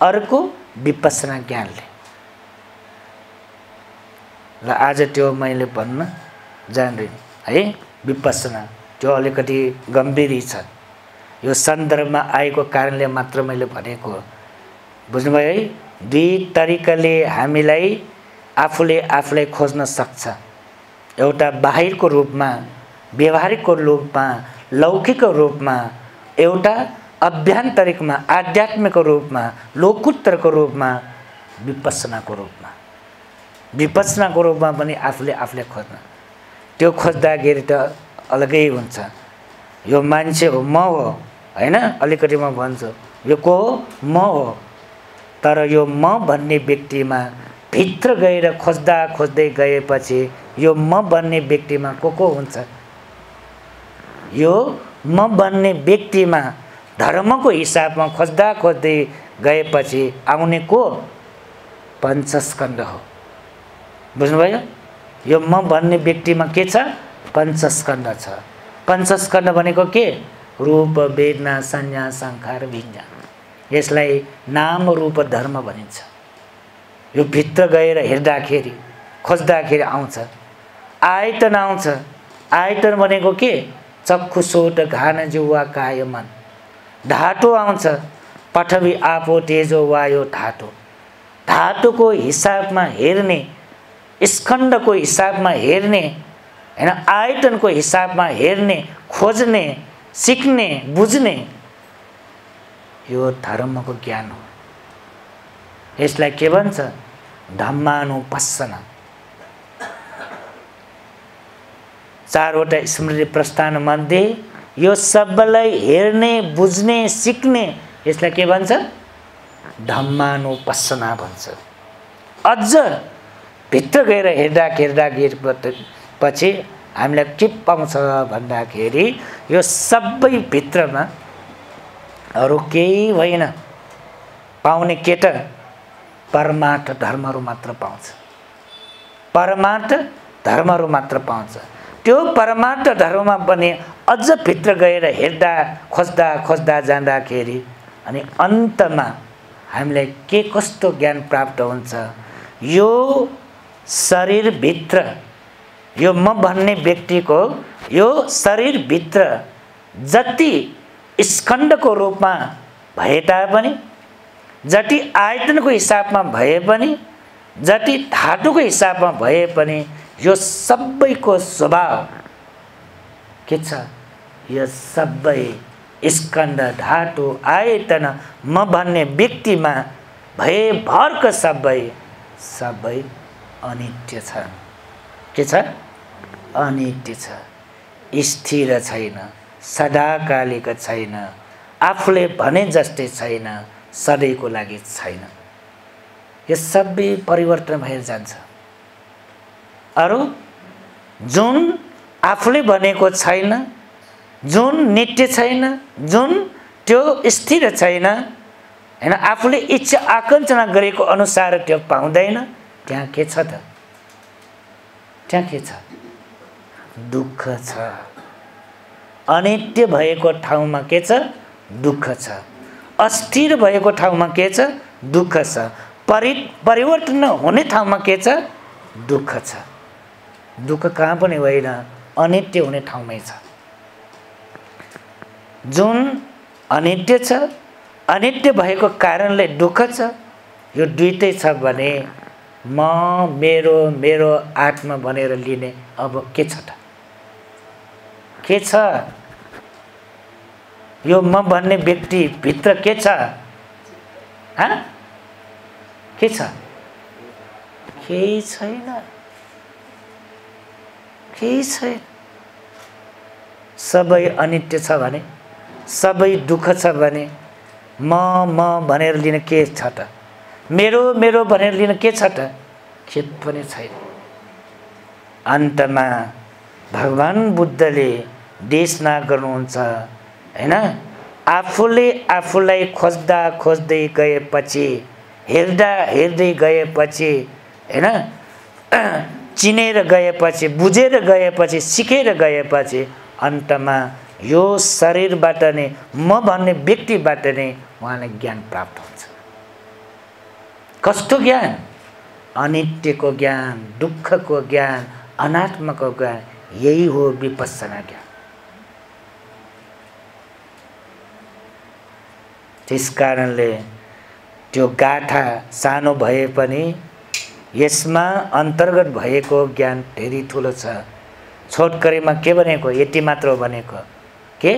अर्को विपसना ज्ञानले। र आज त्यो मैले भन्न जान्दिनँ है विपसना त्यो अलिकति गम्भीर छ। यो सन्दर्भमा आएको कारणले मात्र मैले भनेको बुझ्नुभयो है दुई तरिकाले हामीलाई आफूले आफूलाई खोज्न सक्छ। एउटा बाहिरको रूपमा व्यवहारिकको रूपमा लौकिक रूपमा एउटा अभ्यान्तरिकमा आध्यात्मिक रूपमा लोकोत्तरको रूपमा विपसनाको रूपमा। विपसनाको रूपमा पनि आफूले आफूले खोज्न। त्यो खोज्दाखेरि त अलगै हुन्छ। यो मान्छे हो म हो होइन? अलिकति म भन्छु। यो को हो? म हो। तर यो म भन्ने व्यक्तिमा भित्र गएर खोज्दा खोज्दै गएपछि यो म भन्ने व्यक्तिमा को को हुन्छ? यो म भन्ने व्यक्तिमा धर्मको हिसाबमा खोज्दा खोज्दै गएपछि आउने को? पञ्चस्कन्द हो। बुझ्नुभयो? यो म भन्ने व्यक्तिमा के छ? पञ्चस्कन्द छ। पञ्चस्कन्द भनेको के? रूप वेदना संज्ञा सङ्खार भिन्जा यसलाई नाम रूप धर्म भनिन्छ। यो भित्र गएर हेर्दाखेरि खोज्दाखेरि आउँछ। आयतन आउँछ। आयतन भनेको के? चक्षु सोट घान जुवा काय मन? धाटो आउँछ पठवी आफो तेजो वायो धाटो धातुको हिसाबमा हेर्ने स्कन्दको हिसाबमा हेर्ने होइन आयतनको हिसाबमा हेर्ने खोज्ने सिक्ने बुझ्ने यो धर्मको ज्ञान हो। यसलाई के भन्छ? धम्मानुपස්සना चारवटा स्मृति प्रस्थान मध्ये यो सबलाई हेर्ने बुझ्ने सिक्ने यसलाई के भन्छ? धम्मानुपसना भन्छ। अझ भित्र गएर हेर्दा हेर्दा पछि हामीलाई के पाउँछ भन्दाखेरि यो सबै भित्रमा अरू केही होइन। पाउने केटा परमार्थ धर्महरू मात्र पाउँछ। परमार्थ धर्महरू मात्र पाउँछ। त्यो परमार्थ धर्ममा पनि अझ भित्र गएर हेर्दा खोज्दा खोज्दा जाँदाखेरि अनि अन्तमा हामीलाई के कस्तो ज्ञान प्राप्त हुन्छ यो शरीरभित्र यो म भन्ने व्यक्तिको यो शरीरभित्र जति स्कन्दको रूपमा भए तापनि जति आयतनको हिसाबमा भए पनि जति धातुको हिसाबमा भए पनि यो सबैको स्वभाव के छ? यो सबै स्कन्द धातु आयतन म भन्ने व्यक्तिमा भएभरको सबै सबै अनित्य छ। के छ? अनित्य छ। स्थिर छैन सदाकालिक छैन आफूले भने जस्तै छैन सधैँको लागि छैन। यो सबै परिवर्तन भएर जान्छ। अरू जुन आफूले भनेको छैन जुन नित्य छैन जुन त्यो स्थिर छैन होइन आफूले इच्छा आकाङ्क्षना गरेको अनुसार त्यो पाउँदैन त्यहाँ के छ त? त्यहाँ के छ? दुःख छ। अनित्य भएको ठाउँमा के छ? दुःख छ। अस्थिर भएको ठाउँमा के छ? दुःख छ। परि परिवर्तन हुने ठाउँमा के छ? दुःख छ। दुःख कहाँ पनि होइन अनित्य हुने ठाउँमै छ। जुन अनित्य छ अनित्य भएको कारणले दुःख छ यो दुइटै छ भने म मेरो मेरो आत्मा भनेर लिने अब के छ त? के छ? यो म भन्ने व्यक्तिभित्र के छ? के छ? केही छैन। केही छैन। सबै अनित्य छ भने सबै दुःख छ भने म म भनेर लिन के छ त? मेरो मेरो भनेर लिन के छ त? खेत पनि छैन। अन्तमा भगवान् बुद्धले देशना गर्नुहुन्छ होइन? आफूले आफूलाई खोज्दा खोज्दै गएपछि हेर्दा हेर्दै गएपछि होइन? चिनेर गएपछि बुझेर गएपछि सिकेर गएपछि अन्तमा यो शरीरबाट नै म भन्ने व्यक्तिबाट नै उहाँलाई ज्ञान प्राप्त हुन्छ। कस्तो ज्ञान? अनित्यको ज्ञान दुःखको ज्ञान अनात्मको ज्ञान यही हो विपස්සना ज्ञान। त्यस कारणले त्यो गाथा सानो भए पनि यसमा अन्तर्गत भएको ज्ञान धेरै ठुलो छ। छोटकरीमा के भनेको? यति मात्र भनेको। के?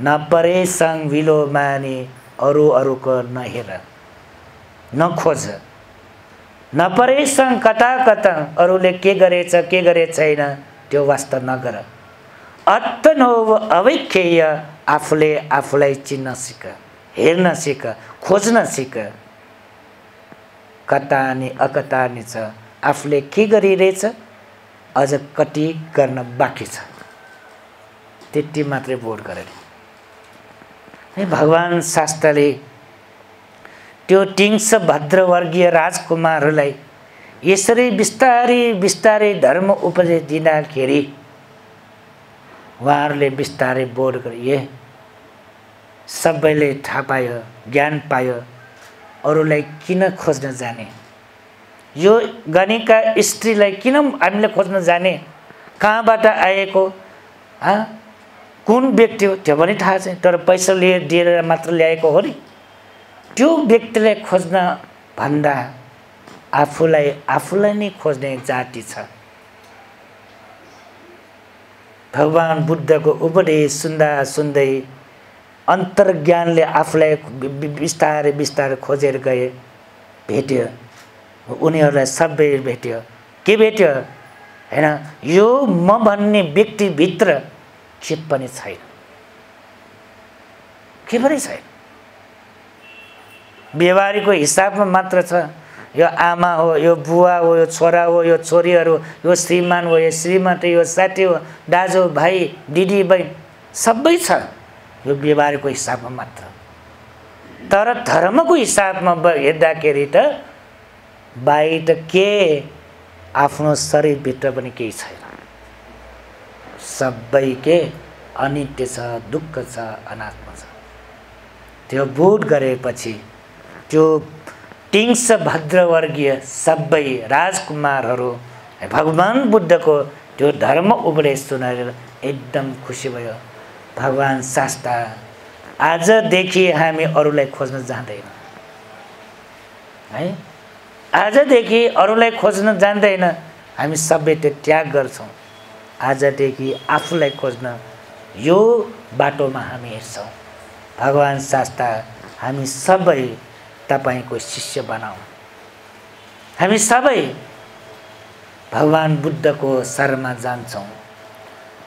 नपरे विलो माने अरू अरूको नहेर। नखोज। नपरे सङ कता कता अरूले के गरेछ के गरे छैन त्यो वास्ता नगर। अत्तनो अवैख्येय आफूले आफूलाई चिन्न सिक हेर्न सिक खोज्न सिक। कता अनि अकता नि छ। आफूले के गरिरहेछ अझ कति गर्न बाँकी छ। त्यति मात्रै बोध गरेर। है भगवान् शास्त्रले त्यो टिङ्स भद्रवर्गीय राजकुमारहरूलाई यसरी बिस्तारै बिस्तारै धर्म उपदेश दिँदाखेरि उहाँहरूले बिस्तारै बोध गरे। सबैले थाहा पायो ज्ञान पायो। अरूलाई किन खोज्न जाने? यो गणिका स्त्रीलाई किन हामीले खोज्न जाने? कहाँबाट आएको? कुन व्यक्ति हो? त्यो पनि थाहा छैन। तर पैसा लिएर दिएर मात्र ल्याएको हो नि। त्यो व्यक्तिलाई खोज्न भन्दा आफूलाई आफूलाई नै खोज्ने जाति छ। भगवान् बुद्धको उपदेश सुन्दा सुन्दै अन्तर्ज्ञानले आफूलाई बिस्तारै बिस्तारै खोजेर गए भेट्यो। उनीहरूलाई सबै भेट्यो। के भेट्यो? होइन यो म भन्ने व्यक्तिभित्र के पनि छैन। के पनि छैन। व्यवहारिकको हिसाबमा मात्र छ यो आमा हो यो बुवा हो यो छोरा हो यो छोरीहरू यो श्रीमान हो यो श्रीमती यो साथी हो दाजु भाइ दिदी बहिनी सबै छ। यो व्यवहारको हिसाबमा मात्र। तर धर्मको हिसाबमा हेर्दाखेरि त बाहिर त के आफ्नो शरीरभित्र पनि केही छैन। सबै के अनित्य छ दुःख छ अनात्मा छ। त्यो बोध गरेपछि त्यो तिङ्स भद्रवर्गीय सबै राजकुमारहरू भगवान् बुद्धको त्यो धर्म उपदेश सुनेर एकदम खुसी भयो। भगवान् शास्ता आजदेखि हामी अरूलाई खोज्न जाँदैन। है? आजदेखि अरूलाई खोज्न जान्दैन हामी सबै त्यो त्याग गर्छौँ। आजदेखि आफूलाई खोज्न यो बाटोमा हामी हिँड्छौँ। भगवान् शास्ता हामी सबै तपाईँको शिष्य बनाऊ। हामी सबै भगवान् बुद्धको शरमा जान्छौँ।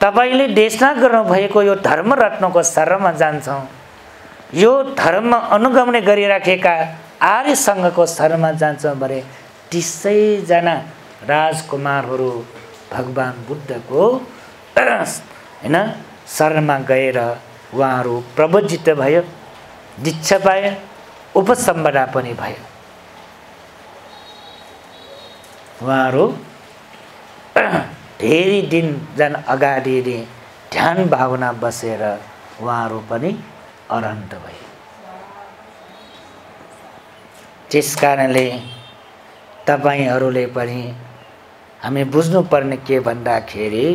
तपाईँले देशना गर्नुभएको यो धर्म रत्नको शरमा जान्छौँ। यो धर्म अनुगमन गरिराखेका आर्य सङ्घको शरमा जान्छौँ भने तिसैजना राजकुमारहरू भगवान् बुद्धको (clears throat) होइन शरणमा गएर उहाँहरू प्रवजित भयो दीक्षा पाए उपसम्बदा पनि भयो। उहाँहरू (clears throat) धेरै दिन जान अगाडि नै ध्यान भावना बसेर उहाँहरू पनि अरहन्त भए। त्यस कारणले तपाईँहरूले पनि हामी बुझ्नुपर्ने के भन्दाखेरि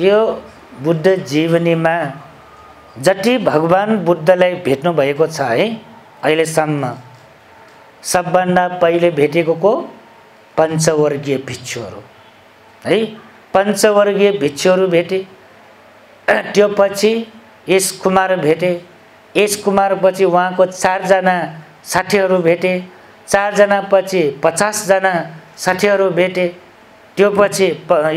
यो बुद्ध जीवनीमा जति भगवान् बुद्धलाई भेट्नु भएको छ है अहिलेसम्म सबभन्दा पहिले भेटेको को? पञ्चवर्गीय भिक्षुहरू। है? पञ्चवर्गीय भिक्षुहरू भेटे। त्यो पछि यस कुमार भेटे। यस कुमार पछि उहाँको चारजना साथीहरू भेटे। चारजना पछि पचासजना साथीहरू भेटे। त्यो पछि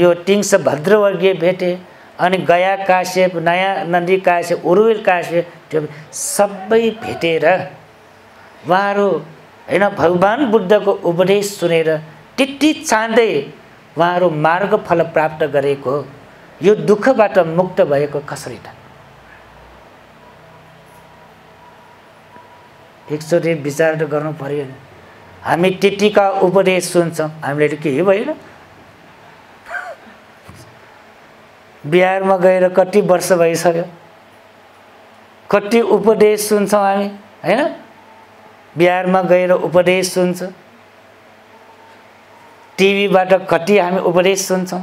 यो तिङ्स भद्रवर्गीय भेटे। अनि गया काश्यप नयाँ नदी काश्यप उरुवेल काश्यप त्यो सबै भेटेर उहाँहरू होइन भगवान् बुद्धको उपदेश सुनेर त्यति चाँदै उहाँहरू मार्ग फल प्राप्त गरेको यो दुःखबाट मुक्त भएको कसरी त? एकचोटि विचार त गर्नु पऱ्यो नि। हामी त्यतिका उपदेश सुन्छौँ। हामीले केही भएन। बिहारमा गएर कति वर्ष भइसक्यो? कति उपदेश सुन्छौँ हामी होइन? बिहारमा गएर उपदेश सुन्छ। टिभीबाट कति हामी उपदेश सुन्छौँ?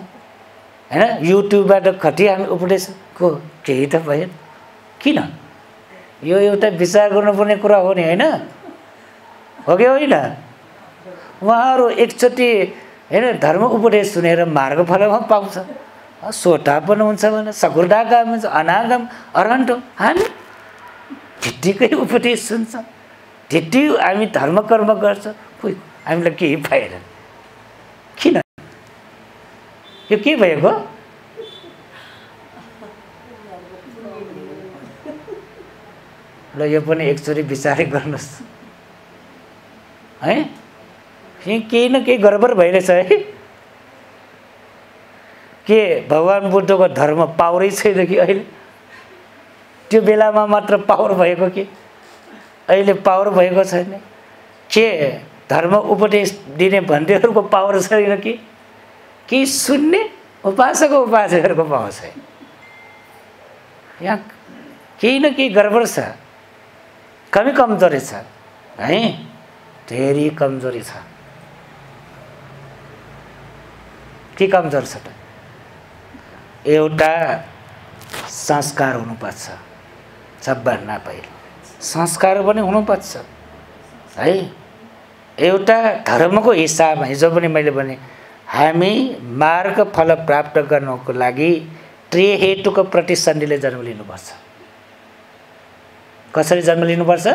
होइन? युट्युबबाट कति हामी उपदेशको केही त भयो किन? यो एउटा विचार गर्नुपर्ने कुरा हो नि होइन? हो कि होइन? उहाँहरू एकचोटि होइन धर्म उपदेश सुनेर मार्ग फलमा पाउँछ। सोटा पनि हुन्छ भने सकुर्डागाम हुन्छ अनागम अरहन्टो हामी त्यत्तिकै उपदेश सुन्छौँ। त्यति हामी धर्म कर्म गर्छौँ। खोइ हामीलाई केही भएन किन यो के भएको? ल यो पनि एकचोटि विचारै गर्नुहोस्। है? केही न केही गडबड भइरहेछ है। के भगवान् बुद्धको धर्म पावरै छैन कि अहिले? त्यो बेलामा मात्र पावर भएको कि? अहिले पावर भएको छैन। के धर्म उपदेश दिने भन्नेहरूको पावर छैन कि? केही सुन्ने उपासक उपासकहरूको पावर छैन यहाँ केही न केही गडबड छ। कमी कमजोरी छ। है? धेरै कमजोरी छ। के कमजोर छ त। एउटा संस्कार हुनुपर्छ। सबभन्दा पहिले। संस्कार पनि हुनुपर्छ। है? एउटा धर्मको हिसाबमा हिजो पनि मैले भने हामी मार्ग फल प्राप्त गर्नको लागि त्रिहेतुको प्रतिसन्धिले जन्म लिनुपर्छ। कसरी जन्म लिनुपर्छ?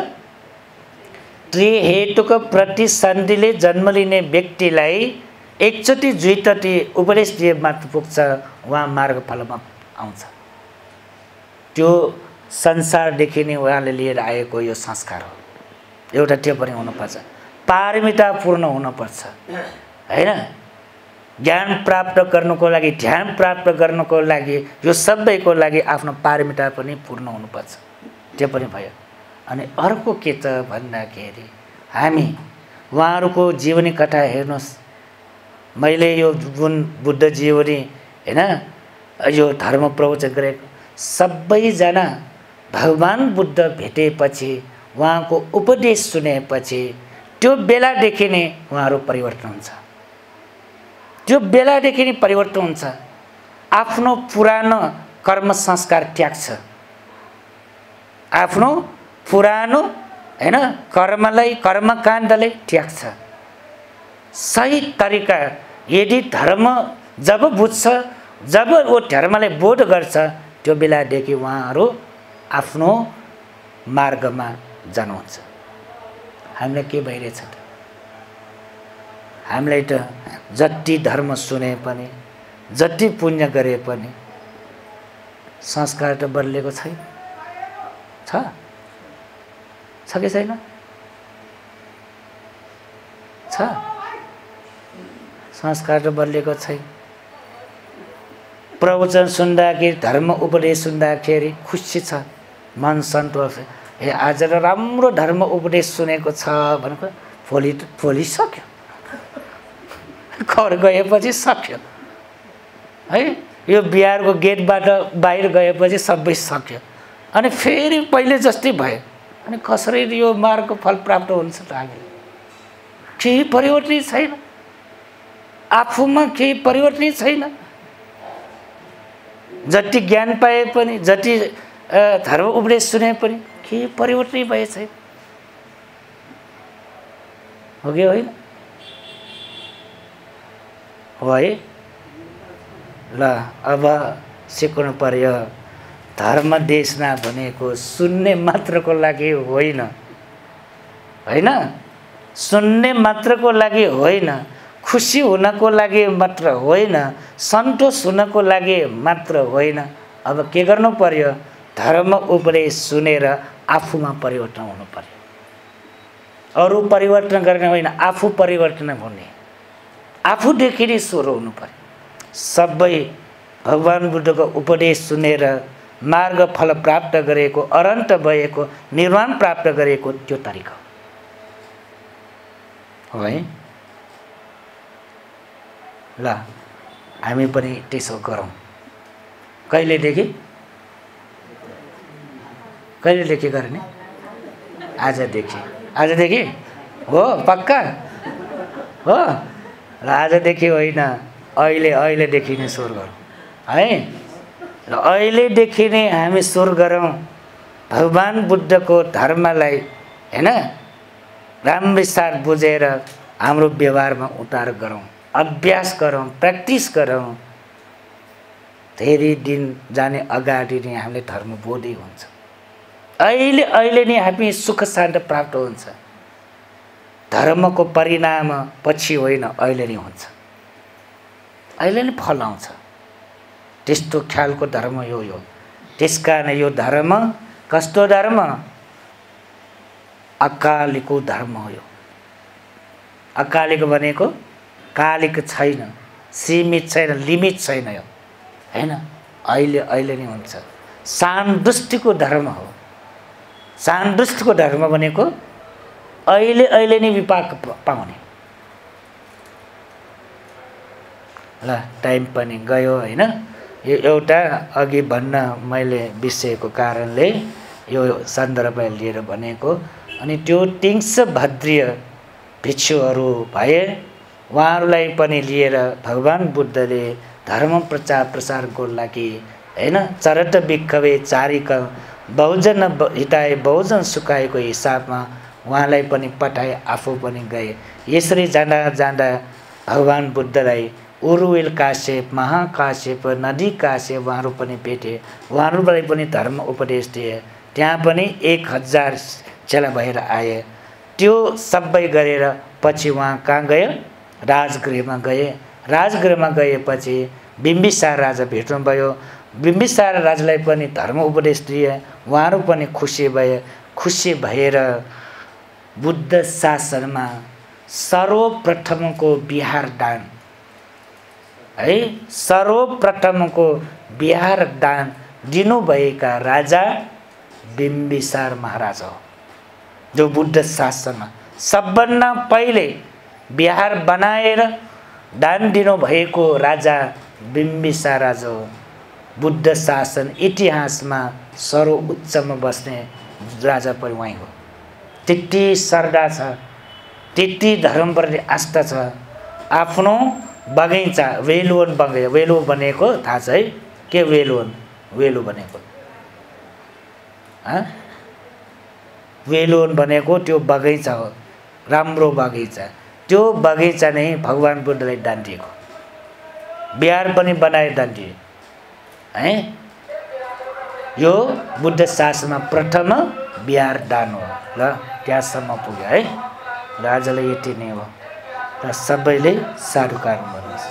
त्रिहेतुको प्रतिसन्धिले जन्म लिने व्यक्तिलाई एकचोटि दुईचोटि उपदेश दिए मात्र पुग्छ उहाँ मार्ग फलमा आउँछ। त्यो संसारदेखि नै उहाँले लिएर आएको यो संस्कार हो। एउटा त्यो पनि हुनुपर्छ पारमिता पूर्ण हुनुपर्छ। होइन? ज्ञान प्राप्त गर्नुको लागि ध्यान प्राप्त गर्नुको लागि यो सबैको लागि आफ्नो पारमिता पनि पूर्ण हुनुपर्छ। त्यो पनि भयो। अनि अर्को के त भन्दाखेरि हामी उहाँहरूको जीवनी कथा हेर्नुहोस्। मैले यो जुन बुद्ध जीवनी होइन यो धर्म प्रवचन गरेको सबैजना भगवान् बुद्ध भेटेपछि उहाँको उपदेश सुनेपछि त्यो बेलादेखि नै उहाँहरू परिवर्तन हुन्छ। त्यो बेलादेखि नै परिवर्तन हुन्छ आफ्नो पुरानो कर्म संस्कार त्याग्छ। आफ्नो पुरानो होइन कर्मलाई कर्मकाण्डलाई त्याग्छ। सही तरिका यदि धर्म जब बुझ्छ जब ऊ धर्मलाई बोध गर्छ त्यो बेलादेखि उहाँहरू आफ्नो मार्गमा जानुहुन्छ। हामीलाई के भइरहेछ हामीलाई त जति धर्म सुने पनि जति पुण्य गरे पनि संस्कार त बदलेको छैन। छ? छ कि छैन? छ? संस्कार त बदलेको छैन। प्रवचन सुन्दाखेरि धर्म उपदेश सुन्दाखेरि खुसी छ मन सन्तोष। ए आज राम्रो धर्म उपदेश सुनेको छ भनेको भोलि भोलि सक्यो घर गएपछि सक्यो। है? यो बिहारको गेटबाट बाहिर गएपछि सबै सक्यो। अनि फेरि पहिले जस्तै भयो। अनि कसरी यो मार्गको फल प्राप्त हुन्छ त हामीले केही परिवर्तन छैन। आफूमा केही परिवर्तन छैन। जति ज्ञान पाए पनि जति धर्म उपदेश सुने पनि केही परिवर्तन भए छैन। हो कि होइन? हो है ल अब सिक्नु पर्यो धर्म देशना भनेको सुन्ने मात्रको लागि होइन होइन सुन्ने मात्रको लागि होइन खुसी हुनको लागि मात्र होइन सन्तोष हुनको लागि मात्र होइन अब के गर्नु पर्यो धर्म उपदेश सुनेर आफूमा परिवर्तन हुनु पर्यो अरू परिवर्तन गर्ने होइन आफू परिवर्तन हुने आफूदेखि नै सुरु हुनु पर्यो। सबै भगवान् बुद्धको उपदेश सुनेर मार्ग फल प्राप्त गरेको अरन्त भएको निर्माण प्राप्त गरेको त्यो तरिका हो। है ल हामी पनि त्यसो गरौँ। कहिलेदेखि कहिलेदेखि गर्ने? आजदेखि आजदेखि हो पक्का? हो? आजदेखि होइन अहिले अहिलेदेखि नै सुरु गरौँ। है? र अहिलेदेखि नै हामी सुरु गरौँ। भगवान् बुद्धको धर्मलाई होइन? राम्रैसाथ बुझेर हाम्रो व्यवहारमा उतार गरौँ अभ्यास गरौँ प्र्याक्टिस गरौँ। धेरै दिन जाने अगाडि नै हामीले धर्म बोधै हुन्छ। अहिले अहिले नै हामी सुख शान्ति प्राप्त हुन्छ। धर्मको परिणाम पछि होइन अहिले नै हुन्छ। अहिले नै फल आउँछ। त्यस्तो ख्यालको धर्म यो यो। त्यस कारण यो धर्म कस्तो धर्म? अकालीको धर्म हो यो। अकालीको भनेको कालिक छैन सीमित छैन लिमिट छैन यो। होइन? अहिले अहिले नै हुन्छ। सानदृष्टिको धर्म हो। सानदृष्टिको धर्म भनेको अहिले अहिले नै विपाक पाउने। ल टाइम पनि गयो होइन? यो एउटा अघि भन्न मैले बिर्सेको कारणले यो सन्दर्भ लिएर भनेको अनि त्यो तिङ्स भद्रीय भिक्षुहरू भए उहाँहरूलाई पनि लिएर भगवान् बुद्धले धर्म प्रचार प्रसारको लागि होइन? चरट बिक्खवे चारिक बहुजन हिताए बहुजन सुकाएको हिसाबमा उहाँलाई पनि पठाए आफू पनि गए। यसरी जाँदा जाँदा भगवान् बुद्धलाई उरुवेल काश्यप महाकाश्यप नदी काश्यप उहाँहरू पनि भेटे। उहाँहरूलाई पनि धर्म उपदेश दिए। त्यहाँ पनि एक हजार चेला भएर आए। त्यो सबै गरेर पछि उहाँ कहाँ गयो राजगृहमा गए। राजगृहमा गएपछि बिम्बिसार राजा भेट्नुभयो। बिम्बिसार राजालाई पनि धर्म उपदेश दिए। उहाँहरू पनि खुसी भए। खुसी भएर बुद्ध शासनमा सर्वप्रथमको बिहार दान। है? सर्वप्रथमको बिहार दान दिनुभएका राजा बिम्बिसार महाराज हो। जो बुद्ध शासनमा सबभन्दा पहिले बिहार बनाएर दान दिनुभएको राजा बिम्बिसार राजा हो। बुद्ध शासन इतिहासमा सर्वोच्चमा बस्ने राजा उहाँ हो। त्यति श्रद्धा छ त्यति धर्मप्रति आस्था छ आफ्नो बगैँचा वेलुवन बगैँचा वेलु बनेको थाहा छ है? के वेलुवन? वेलु बनेको। वेलुवन बनेको त्यो बगैँचा हो राम्रो बगैँचा। त्यो बगैँचा नै भगवान् बुद्धलाई दान दिएको बिहार पनि बनाएर दान दिए है? यो बुद्ध शासनमा प्रथम बिहार हो। ल त्यहाँसम्म पुग्यो है। र आजलाई यति नै हो। र सबैले साधुकार गर्नुहोस्।